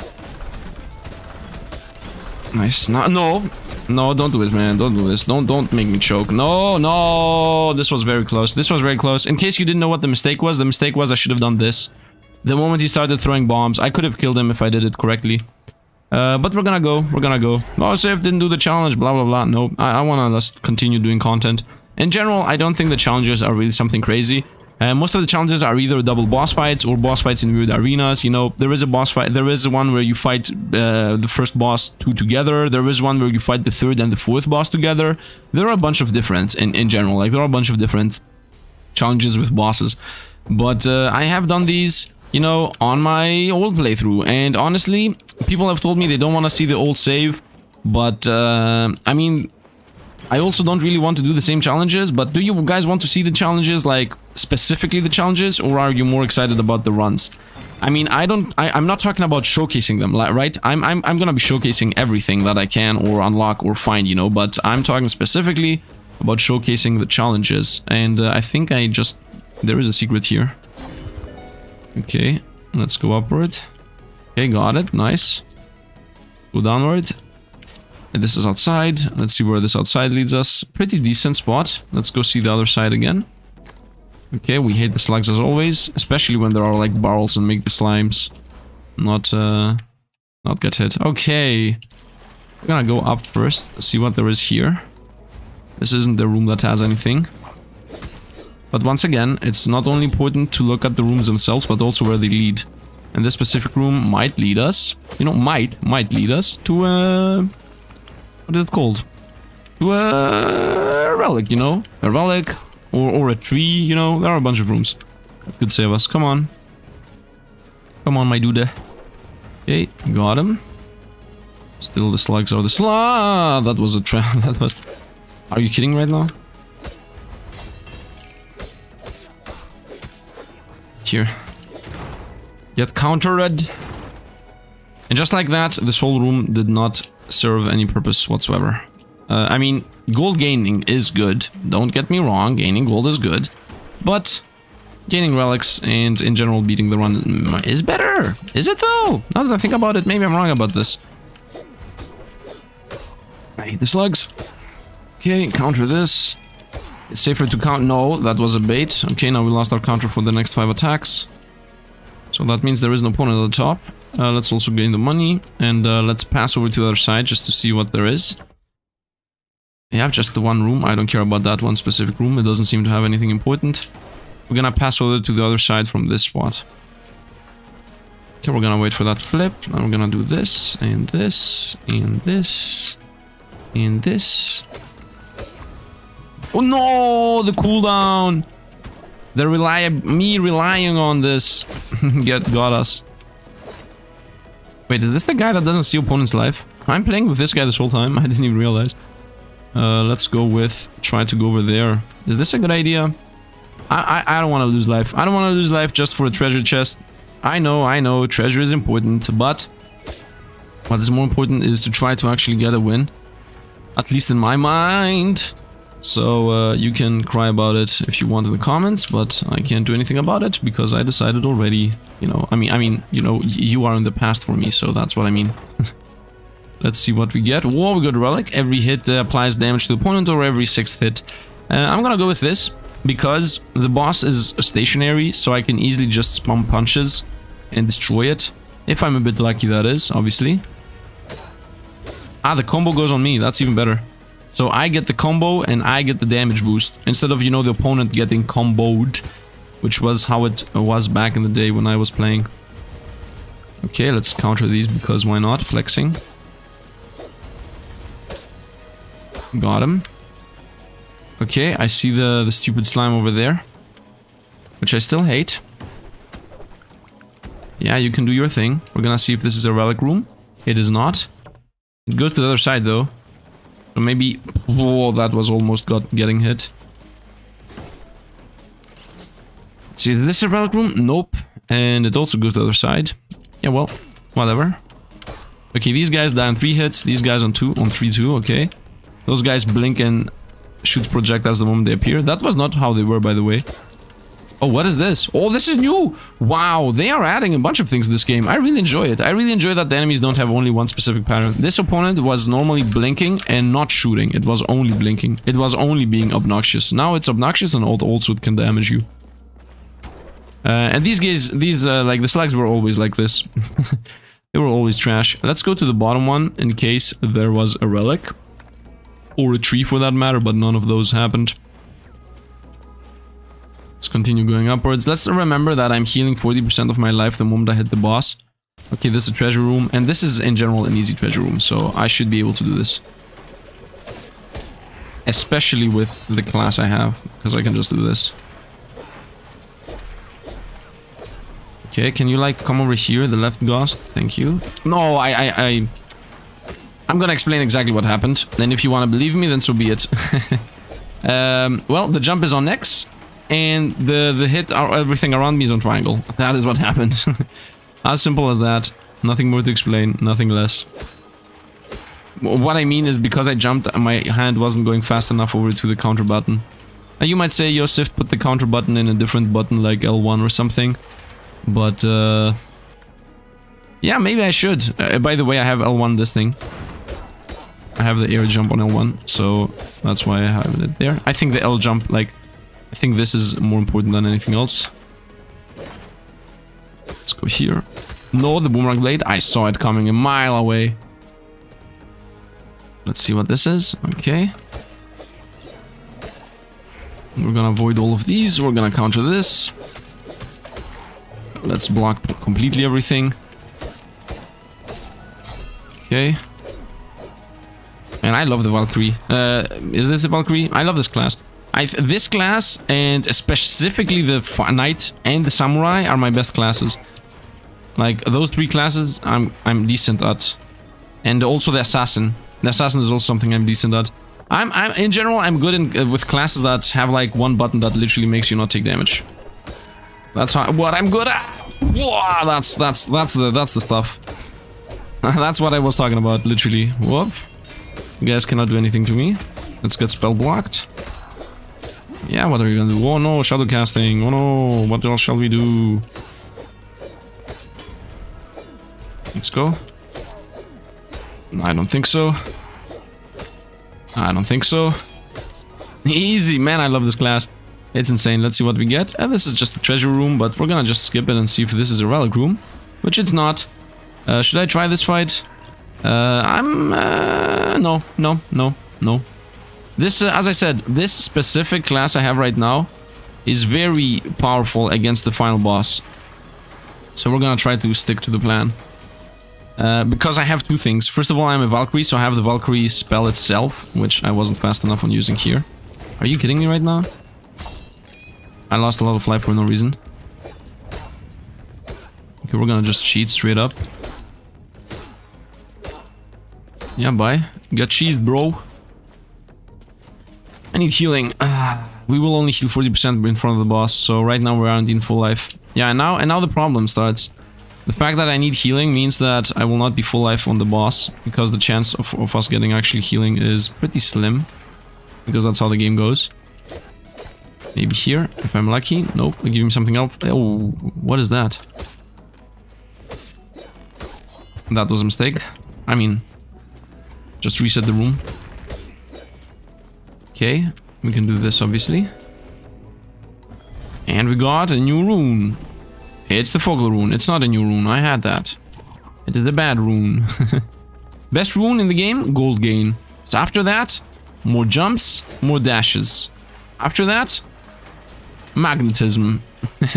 Nice. No, no, no, don't do it, man. Don't do this. Don't, don't make me choke. No, no. This was very close. This was very close. In case you didn't know what the mistake was, the mistake was I should have done this. The moment he started throwing bombs, I could have killed him if I did it correctly. Uh, but we're gonna go, we're gonna go. Oh, Sifd didn't do the challenge, blah, blah, blah. No, I, I wanna just continue doing content. In general, I don't think the challenges are really something crazy. Uh, most of the challenges are either double boss fights or boss fights in weird arenas. You know, there is a boss fight, there is one where you fight uh, the first boss two together. There is one where you fight the third and the fourth boss together. There are a bunch of different, in, in general, like there are a bunch of different challenges with bosses. But uh, I have done these you know, on my old playthrough. And honestly, people have told me they don't want to see the old save. But, uh, I mean, I also don't really want to do the same challenges. But do you guys want to see the challenges, like, specifically the challenges? Or are you more excited about the runs? I mean, I don't, I, am not talking about showcasing them, right? I'm, I'm, I'm gonna be showcasing everything that I can or unlock or find, you know, but I'm talking specifically about showcasing the challenges. And uh, I think I just, there is a secret here. Okay, let's go upward. Okay, got it. Nice. Go downward. And this is outside. Let's see where this outside leads us. Pretty decent spot. Let's go see the other side again. Okay, we hate the slugs as always, especially when there are like barrels and make the slimes not uh not get hit. Okay. We're gonna go up first, see what there is here. This isn't the room that has anything. But once again, it's not only important to look at the rooms themselves, but also where they lead. And this specific room might lead us, you know, might, might lead us to a... What is it called? To a relic, you know? A relic or, or a tree, you know? There are a bunch of rooms that could save us. Come on. Come on, my dude. Okay, got him. Still the slugs are the slug. Ah, that was a trap. that was... Are you kidding right now? Here. Get countered. And just like that, this whole room did not serve any purpose whatsoever. Uh, I mean, gold gaining is good. Don't get me wrong, gaining gold is good. But gaining relics and in general beating the run is better. Is it though? Now that I think about it, maybe I'm wrong about this. I hate the slugs. Okay, counter this. It's safer to count. No, that was a bait. Okay, now we lost our counter for the next five attacks. So that means there is no opponent at the top. Uh, let's also gain the money. And uh, let's pass over to the other side just to see what there is. Yeah, just the one room. I don't care about that one specific room. It doesn't seem to have anything important. We're gonna pass over to the other side from this spot. Okay, we're gonna wait for that flip. Now we're gonna do this, and this, and this, and this. Oh no, the cooldown. The rely me relying on this get got us. Wait, is this the guy that doesn't see opponent's life? I'm playing with this guy this whole time. I didn't even realize. Uh, let's go with try to go over there. Is this a good idea? I I, I don't want to lose life. I don't want to lose life just for a treasure chest. I know, I know, treasure is important, but what is more important is to try to actually get a win. At least in my mind. So uh, you can cry about it if you want in the comments, but I can't do anything about it because I decided already. You know, I mean, I mean, you know, you are in the past for me, so that's what I mean. Let's see what we get. Whoa, we got relic. Every hit uh, applies damage to the opponent or every sixth hit. Uh, I'm gonna go with this because the boss is stationary, so I can easily just spam punches and destroy it. If I'm a bit lucky, that is, obviously. Ah, the combo goes on me. That's even better. So I get the combo and I get the damage boost instead of, you know, the opponent getting comboed, which was how it was back in the day when I was playing. Okay, let's counter these because why not? Flexing. Got him. Okay, I see the, the stupid slime over there. Which I still hate. Yeah, you can do your thing. We're gonna see if this is a relic room. It is not. It goes to the other side though. So maybe... Whoa, that was almost got getting hit. Let's see, is this a relic room? Nope. And it also goes to the other side. Yeah, well, whatever. Okay, these guys die on 3 hits, these guys on 2, on 3 2, okay. Those guys blink and shoot projectiles the moment they appear. That was not how they were, by the way. Oh, what is this? Oh, this is new! Wow, they are adding a bunch of things to this game. I really enjoy it. I really enjoy that the enemies don't have only one specific pattern. This opponent was normally blinking and not shooting. It was only blinking. It was only being obnoxious. Now it's obnoxious and also it can damage you. Uh, and these guys, these, uh, like, the slugs were always like this. they were always trash. Let's go to the bottom one in case there was a relic. Or a tree for that matter, but none of those happened. Let's continue going upwards. Let's remember that I'm healing 40% of my life the moment I hit the boss. Okay, this is a treasure room, and this is in general an easy treasure room, so I should be able to do this. Especially with the class I have, because I can just do this. Okay, can you like come over here, the left ghost? Thank you. No, I, I, I... I'm gonna explain exactly what happened, and if you want to believe me, then so be it. um, well, the jump is on X, and the the hit everything around me is on triangle. That is what happened. as simple as that. Nothing more to explain, nothing less. What I mean is because I jumped, my hand wasn't going fast enough over to the counter button. And you might say, Josif, put the counter button in a different button like L1 or something. But, uh... Yeah, maybe I should. Uh, by the way, I have L1 this thing. I have the air jump on L1, so that's why I have it there. I think the L jump, like, I think this is more important than anything else. Let's go here. No, the boomerang blade. I saw it coming a mile away. Let's see what this is. Okay. We're gonna avoid all of these. We're gonna counter this. Let's block completely everything. Okay. And I love the Valkyrie. Uh, is this the Valkyrie? I love this class. I've, this class and specifically the knight and the samurai are my best classes. Like those three classes, I'm I'm decent at, and also the assassin. The assassin is also something I'm decent at. I'm I'm in general I'm good in, uh, with classes that have like one button that literally makes you not take damage. That's how, what I'm good at. Whoa, that's that's that's the that's the stuff. that's what I was talking about. Literally. Whoop. You guys cannot do anything to me. Let's get spell blocked. Yeah, what are you gonna do? Oh no, shadow casting. Oh no, what else shall we do? Let's go. I don't think so. I don't think so. Easy, man, I love this class. It's insane. Let's see what we get. And this is just a treasure room, but we're gonna just skip it and see if this is a relic room. Which it's not. Uh, should I try this fight? Uh, I'm... Uh, no, no, no, no. This, uh, as I said, this specific class I have right now is very powerful against the final boss. So we're gonna try to stick to the plan. Uh, because I have two things. First of all, I'm a Valkyrie, so I have the Valkyrie spell itself, which I wasn't fast enough on using here. Are you kidding me right now? I lost a lot of life for no reason. Okay, we're gonna just cheat straight up. Yeah, bye. Got cheesed, bro. I need healing. Uh, we will only heal 40% in front of the boss, so right now we aren't in full life. Yeah, and now and now the problem starts. The fact that I need healing means that I will not be full life on the boss, because the chance of, of us getting actually healing is pretty slim. Because that's how the game goes. Maybe here, if I'm lucky. Nope, I'll give him something else. Oh, what is that? That was a mistake. I mean, just reset the room. Okay, we can do this, obviously. And we got a new rune. It's the Fogel rune. It's not a new rune. I had that. It is a bad rune. Best rune in the game? Gold gain. So after that, more jumps, more dashes. After that, magnetism.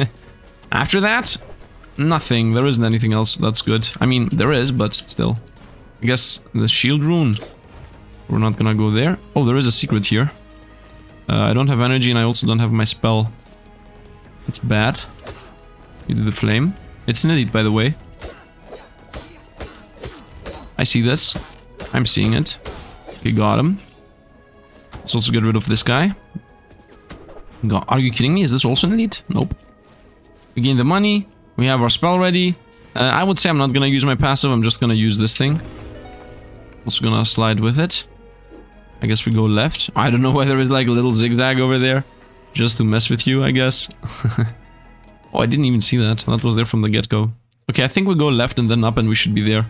after that, nothing. There isn't anything else that's good. I mean, there is, but still. I guess the shield rune. We're not gonna go there. Oh, there is a secret here. Uh, I don't have energy and I also don't have my spell. It's bad. You do the flame. It's an elite, by the way. I see this. I'm seeing it. Okay, got him. Let's also get rid of this guy. God, are you kidding me? Is this also an elite? Nope. We gain the money. We have our spell ready. Uh, I would say I'm not gonna use my passive. I'm just gonna use this thing. Also gonna slide with it. I guess we go left. I don't know why there is like a little zigzag over there. Just to mess with you, I guess. oh, I didn't even see that. That was there from the get-go. Okay, I think we go left and then up and we should be there.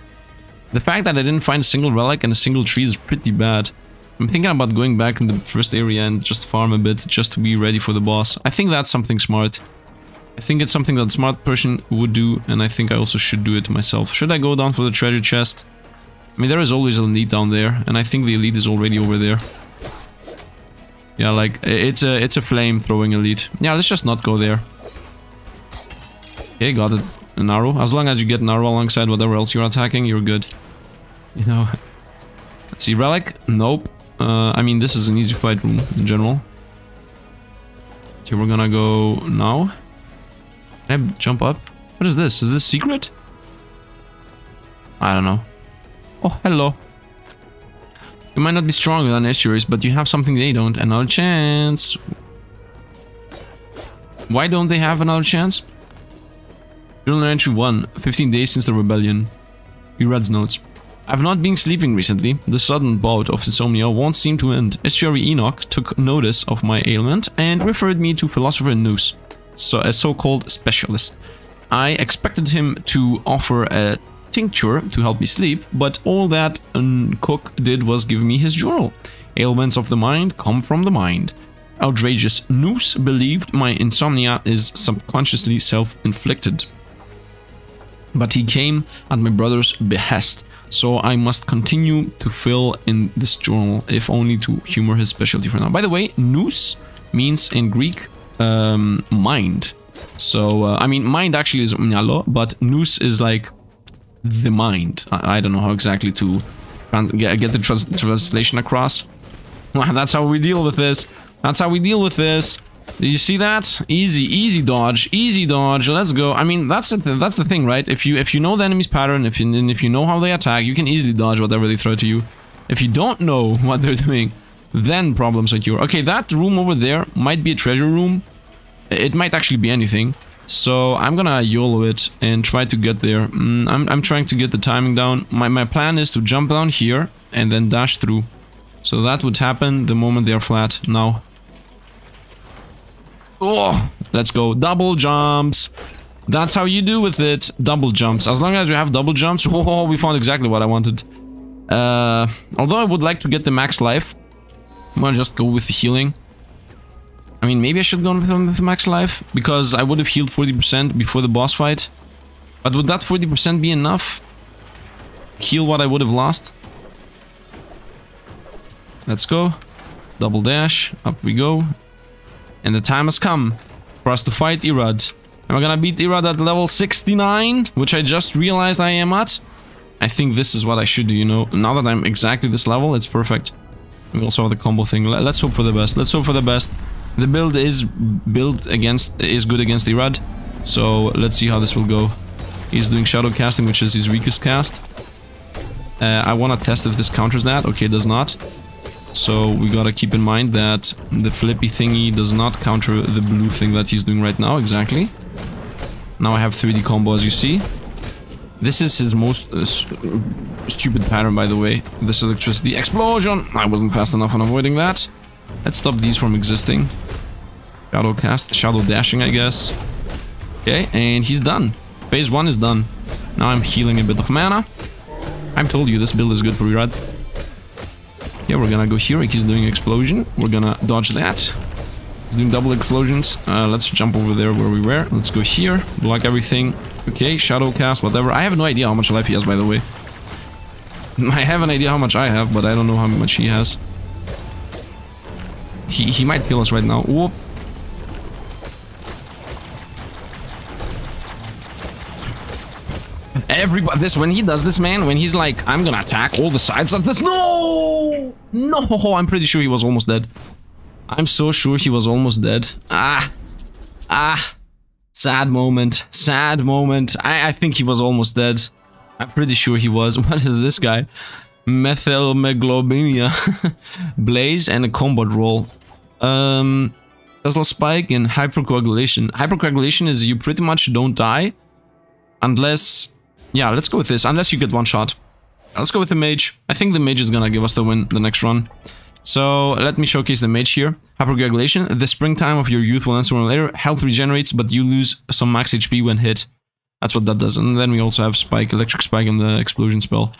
The fact that I didn't find a single relic and a single tree is pretty bad. I'm thinking about going back in the first area and just farm a bit just to be ready for the boss. I think that's something smart. I think it's something that smart person would do and I think I also should do it myself. Should I go down for the treasure chest? I mean, there is always a elite down there and I think the elite is already over there. Yeah, like, it's a it's a flame throwing elite. Yeah, let's just not go there. Okay, got it. An arrow. As long as you get an arrow alongside whatever else you're attacking, you're good. You know. Let's see, relic? Nope. Uh, I mean, this is an easy fight room in general. Okay, we're gonna go now. Can I jump up? What is this? Is this secret? I don't know. Oh, hello. You might not be stronger than estuaries, but you have something they don't. Another chance. Why don't they have another chance? Journal entry 1. 15 days since the rebellion. He reads notes. I've not been sleeping recently. The sudden bout of insomnia won't seem to end. Estuary Enoch took notice of my ailment and referred me to Philosopher Noose, so a so-called specialist. I expected him to offer a tincture to help me sleep, but all that Cook did was give me his journal. Ailments of the mind come from the mind. Outrageous Noose believed my insomnia is subconsciously self-inflicted. But he came at my brother's behest so I must continue to fill in this journal, if only to humor his specialty for now. By the way, nous means in Greek um, mind. So, uh, I mean, mind actually is mnyalo, but nous is like the mind. I, I, don't know how exactly to get the trans translation across. That's how we deal with this. That's how we deal with this. Did you see that? Easy, easy dodge, easy dodge. Let's go. I mean, that's the that's the thing, right? If you if you know the enemy's pattern, if you if you know how they attack, you can easily dodge whatever they throw to you. If you don't know what they're doing, then problems occur. Okay, that room over there might be a treasure room. It might actually be anything. So I'm gonna YOLO it and try to get there. Mm, I'm, I'm trying to get the timing down. My, my plan is to jump down here and then dash through. So that would happen the moment they are flat. Now, Oh, let's go. Double jumps. That's how you do with it. Double jumps. As long as you have double jumps. Oh, we found exactly what I wanted. Uh, although I would like to get the max life. I'm gonna just go with the healing. I mean, maybe I should go with max life. Because I would have healed 40% before the boss fight. But would that 40% be enough? Heal what I would have lost? Let's go. Double dash. Up we go. And the time has come for us to fight Irad. Am I gonna beat Irad at level 69? Which I just realized I am at? I think this is what I should do, you know? Now that I'm exactly this level, it's perfect. We also have the combo thing. Let's hope for the best. Let's hope for the best. The build is built against is good against Irad. So let's see how this will go. He's doing shadow casting, which is his weakest cast. Uh, I want to test if this counters that. Okay, it does not. So we gotta keep in mind that the flippy thingy does not counter the blue thing that he's doing right now, exactly. Now I have 3D combo as you see. This is his most uh, stupid pattern, by the way. This electricity explosion! I wasn't fast enough on avoiding that. Let's stop these from existing. Shadow cast, shadow dashing, I guess. Okay, and he's done. Phase 1 is done. Now I'm healing a bit of mana. I told you this build is good for Irad. Yeah, we're gonna go here. He's doing explosion. We're gonna dodge that. He's doing double explosions. Uh, let's jump over there where we were. Let's go here. Block everything. Okay, shadow cast, whatever. I have no idea how much life he has, by the way. I have an idea how much I have, but I don't know how much he has. He, he might kill us right now. Whoop. Everybody, this when he does this, man, when he's like, I'm gonna attack all the sides of this. No, no, I'm pretty sure he was almost dead. I'm so sure he was almost dead. Ah, ah, sad moment, sad moment. I, I think he was almost dead. I'm pretty sure he was. What is this guy? Methylmeglobinia, Blaze, and a combat roll. Um, Tesla Spike and Hypercoagulation. Hypercoagulation is you pretty much don't die unless yeah, let's go with this, unless you get one shot. Let's go with the mage. I think the mage is gonna give us the win the next run. So let me showcase the mage here. Hypercoagulation. The springtime of your youth will or later. Health regenerates, but you lose some max HP when hit. That's what that does. And then we also have Spike, Electric Spike, and the Explosion spell.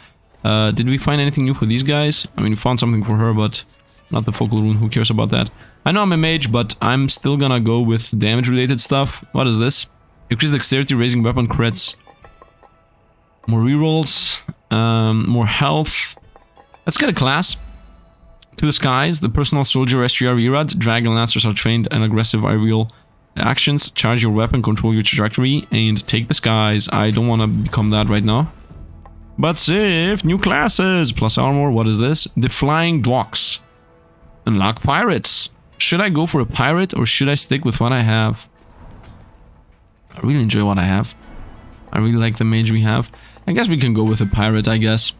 Uh, did we find anything new for these guys? I mean, we found something for her, but not the Focal Rune. Who cares about that? I know I'm a mage, but I'm still gonna go with damage-related stuff. What is this? Increase dexterity, raising weapon crits. More rerolls, um, more health. Let's get a class. To the skies, the personal soldier STR Irad, Dragon Lancers are trained in aggressive aerial actions. Charge your weapon, control your trajectory, and take the skies. I don't want to become that right now. But Sifd, new classes, plus armor, what is this? The Flying Blocks. Unlock pirates. Should I go for a pirate or should I stick with what I have? I really enjoy what I have. I really like the mage we have. I guess we can go with a pirate, I guess.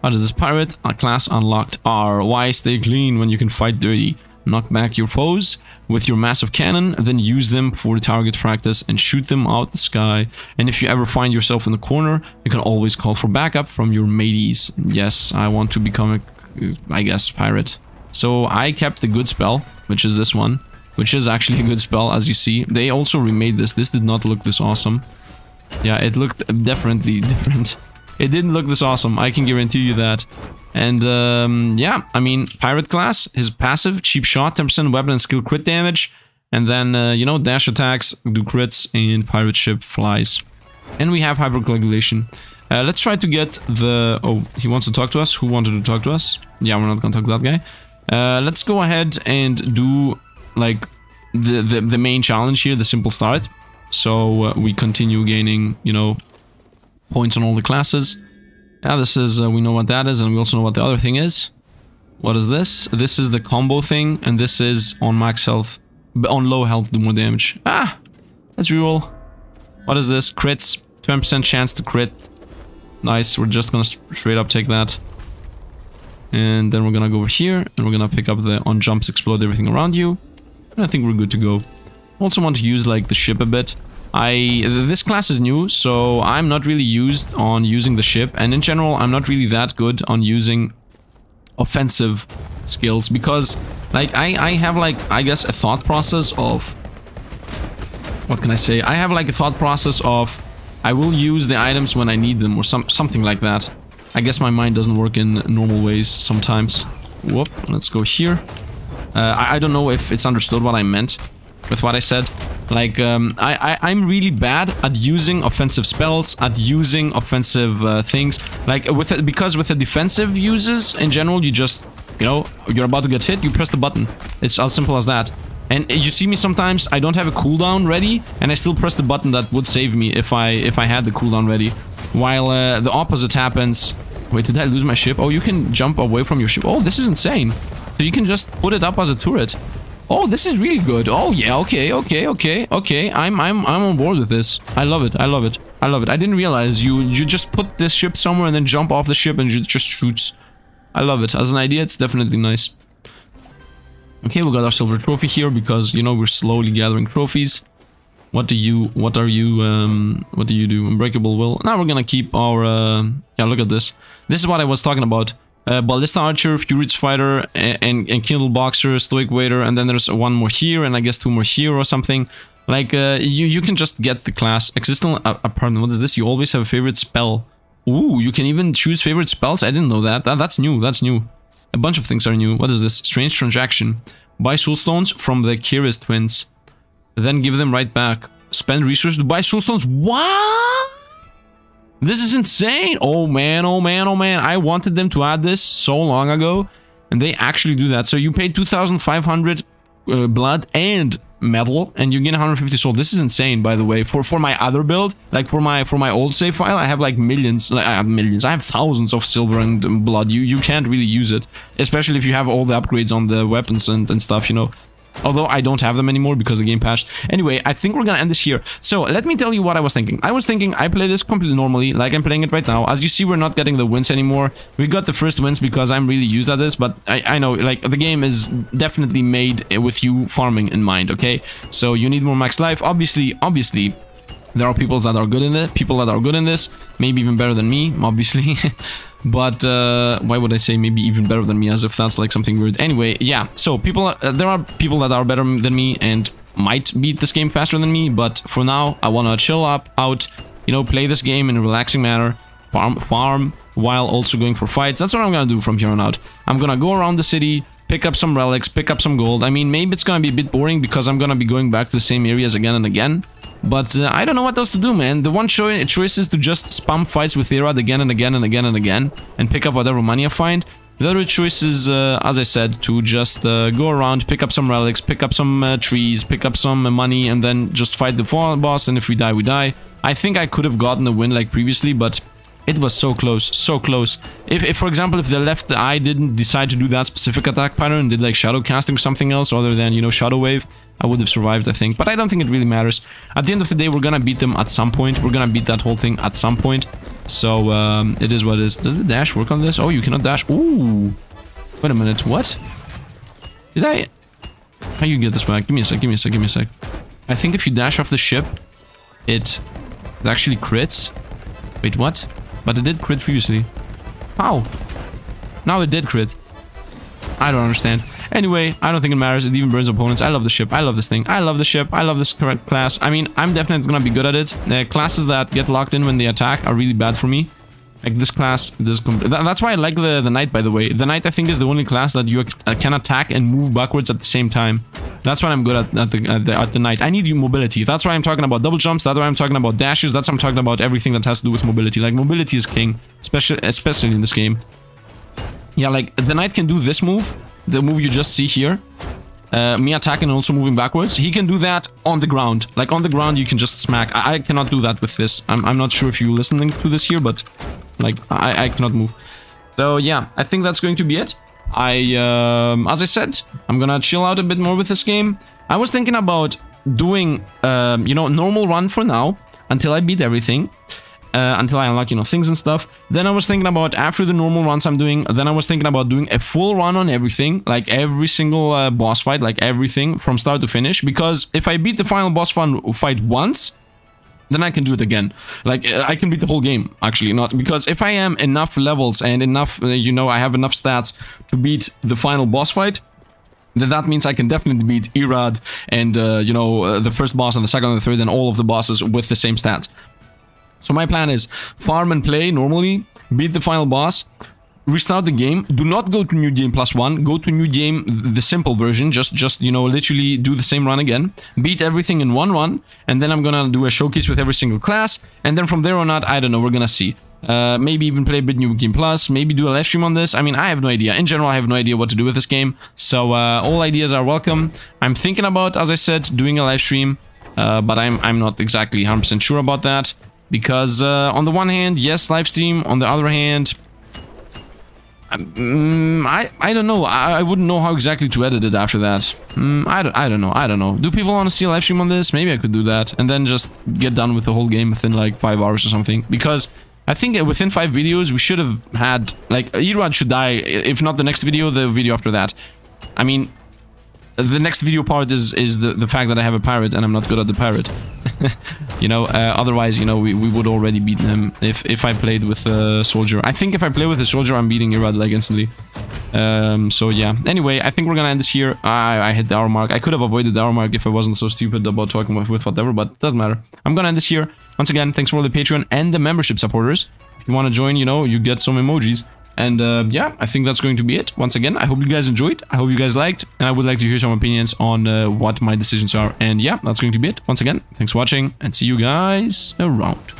What is this pirate? A class unlocked R. Why stay clean when you can fight dirty? Knock back your foes with your massive cannon, then use them for target practice and shoot them out the sky. And if you ever find yourself in the corner, you can always call for backup from your mateys. Yes, I want to become a, I guess, pirate. So I kept the good spell, which is this one, which is actually a good spell, as you see. They also remade this. This did not look this awesome. Yeah, it looked definitely different. It didn't look this awesome, I can guarantee you that. And um, yeah, I mean, Pirate class, his passive, cheap shot, 10% weapon and skill crit damage. And then, uh, you know, dash attacks, do crits, and pirate ship flies. And we have hypercoagulation. Uh, let's try to get the... Oh, he wants to talk to us? Who wanted to talk to us? Yeah, we're not gonna talk to that guy. Uh, let's go ahead and do, like, the, the, the main challenge here, the simple start. So uh, we continue gaining, you know, points on all the classes. Yeah, this is, uh, we know what that is, and we also know what the other thing is. What is this? This is the combo thing, and this is on max health. On low health, do more damage. Ah! Let's reroll. What is this? Crits. 20% chance to crit. Nice, we're just gonna straight up take that. And then we're gonna go over here, and we're gonna pick up the on jumps, explode everything around you. And I think we're good to go. Also want to use like the ship a bit. I this class is new, so I'm not really used on using the ship, and in general, I'm not really that good on using offensive skills because, like, I I have like I guess a thought process of what can I say? I have like a thought process of I will use the items when I need them or some something like that. I guess my mind doesn't work in normal ways sometimes. Whoop, let's go here. Uh, I, I don't know if it's understood what I meant with what I said. Like, um, I, I, am really bad at using offensive spells, at using offensive uh, things. Like, with it, because with the defensive uses, in general, you just, you know, you're about to get hit, you press the button. It's as simple as that. And you see me sometimes, I don't have a cooldown ready, and I still press the button that would save me if I if I had the cooldown ready. While uh, the opposite happens... Wait, did I lose my ship? Oh, you can jump away from your ship. Oh, this is insane. So you can just put it up as a turret. Oh, this is really good. Oh yeah, okay, okay, okay, okay. I'm I'm I'm on board with this. I love it. I love it. I love it. I didn't realize you you just put this ship somewhere and then jump off the ship and it just shoots. I love it. As an idea, it's definitely nice. Okay, we got our silver trophy here because you know we're slowly gathering trophies. What do you what are you um what do you do? Unbreakable will. Now we're gonna keep our uh yeah, look at this. This is what I was talking about. Uh, Ballista Archer, Fury Fighter, and, and, and Kindle Boxer, Stoic Waiter, and then there's one more here, and I guess two more here or something. Like, uh, you, you can just get the class. Existential, uh, uh, pardon, what is this? You always have a favorite spell. Ooh, you can even choose favorite spells? I didn't know that. that. That's new, that's new. A bunch of things are new. What is this? Strange Transaction. Buy soul stones from the Kiris twins. Then give them right back. Spend resources to buy soul stones. What? This is insane. Oh man, oh man, oh man. I wanted them to add this so long ago. And they actually do that. So you pay 2,500 uh, blood and metal and you gain 150 soul. This is insane, by the way. For for my other build, like for my for my old save file, I have like millions. Like, I have millions. I have thousands of silver and blood. You you can't really use it, especially if you have all the upgrades on the weapons and, and stuff, you know. Although I don't have them anymore because the game patched. Anyway, I think we're gonna end this here. So let me tell you what I was thinking. I was thinking I play this completely normally, like I'm playing it right now. As you see, we're not getting the wins anymore. We got the first wins because I'm really used at this, but I, I know, like, the game is definitely made with you farming in mind, okay? So you need more max life. Obviously, obviously, there are people that are good in it, people that are good in this, maybe even better than me, obviously. But uh, why would I say maybe even better than me as if that's like something weird. Anyway, yeah, so people, uh, there are people that are better than me and might beat this game faster than me, but for now, I want to chill up, out, you know, play this game in a relaxing manner, farm, farm, while also going for fights. That's what I'm gonna do from here on out. I'm gonna go around the city, pick up some relics, pick up some gold. I mean, maybe it's gonna be a bit boring because I'm gonna be going back to the same areas again and again. But uh, I don't know what else to do, man. The one cho choice is to just spam fights with Irad again and again and again and again and pick up whatever money I find. The other choice is, uh, as I said, to just uh, go around, pick up some relics, pick up some uh, trees, pick up some uh, money, and then just fight the final boss, and if we die, we die. I think I could have gotten a win like previously, but it was so close, so close. If, if, for example, if the left eye didn't decide to do that specific attack pattern and did like shadow casting or something else other than, you know, shadow wave, I would have survived, I think. But I don't think it really matters. At the end of the day, we're gonna beat them at some point. We're gonna beat that whole thing at some point. So, um, it is what it is. Does the dash work on this? Oh, you cannot dash. Ooh. Wait a minute, what? Did I... How you get this back? Give me a sec, give me a sec, give me a sec. I think if you dash off the ship, it, it actually crits. Wait, what? But it did crit previously. How? Now it did crit. I don't understand. Anyway, I don't think it matters. It even burns opponents. I love the ship. I love this thing. I love the ship. I love this class. I mean, I'm definitely gonna be good at it. Uh, classes that get locked in when they attack are really bad for me. Like this class, this that's why I like the the knight. By the way, the knight I think is the only class that you uh, can attack and move backwards at the same time. That's what I'm good at at the, at the, at the knight. I need you mobility. That's why I'm talking about double jumps. That's why I'm talking about dashes. That's why I'm talking about everything that has to do with mobility. Like mobility is king, especially especially in this game. Yeah, like the knight can do this move, the move you just see here. Uh, me attacking and also moving backwards. He can do that on the ground. Like on the ground, you can just smack. I, I cannot do that with this. I'm, I'm not sure if you're listening to this here, but like I, I cannot move. So yeah, I think that's going to be it. I, um, as I said, I'm gonna chill out a bit more with this game. I was thinking about doing, um, you know, normal run for now until I beat everything uh, until I unlock, you know, things and stuff. Then I was thinking about, after the normal runs I'm doing, then I was thinking about doing a full run on everything, like every single uh, boss fight, like everything from start to finish. Because if I beat the final boss fight once, then I can do it again. Like, I can beat the whole game, actually, not because if I am enough levels and enough, uh, you know, I have enough stats to beat the final boss fight, then that means I can definitely beat Irad and, uh, you know, uh, the first boss and the second and the third and all of the bosses with the same stats. So my plan is farm and play normally, beat the final boss, restart the game. Do not go to new game plus one. Go to new game, the simple version. Just, just you know, literally do the same run again. Beat everything in one run, and then I'm gonna do a showcase with every single class. And then from there on out, I don't know. We're gonna see. Uh, maybe even play a bit new game plus. Maybe do a live stream on this. I mean, I have no idea. In general, I have no idea what to do with this game. So uh, all ideas are welcome. I'm thinking about, as I said, doing a live stream. Uh, but I'm I'm not exactly 100% sure about that. Because uh, on the one hand, yes, live stream. On the other hand, Mm, I I don't know. I, I wouldn't know how exactly to edit it after that. Mm, I don't I don't know. I don't know. Do people want to see a live stream on this? Maybe I could do that and then just get done with the whole game within like five hours or something. Because I think within five videos we should have had like Irad should die. If not the next video, the video after that. I mean, the next video part is is the the fact that I have a pirate and I'm not good at the pirate. you know, uh, otherwise, you know, we, we would already beat him if if I played with a soldier. I think if I play with a soldier, I'm beating Irad like instantly. Um, so yeah. Anyway, I think we're gonna end this here. I, I hit the hour mark. I could have avoided the hour mark if I wasn't so stupid about talking with, with whatever, but doesn't matter. I'm gonna end this here. Once again, thanks for all the Patreon and the membership supporters. If you want to join, you know, you get some emojis. And uh, yeah, I think that's going to be it. Once again, I hope you guys enjoyed. I hope you guys liked. And I would like to hear some opinions on uh, what my decisions are. And yeah, that's going to be it. Once again, thanks for watching and see you guys around.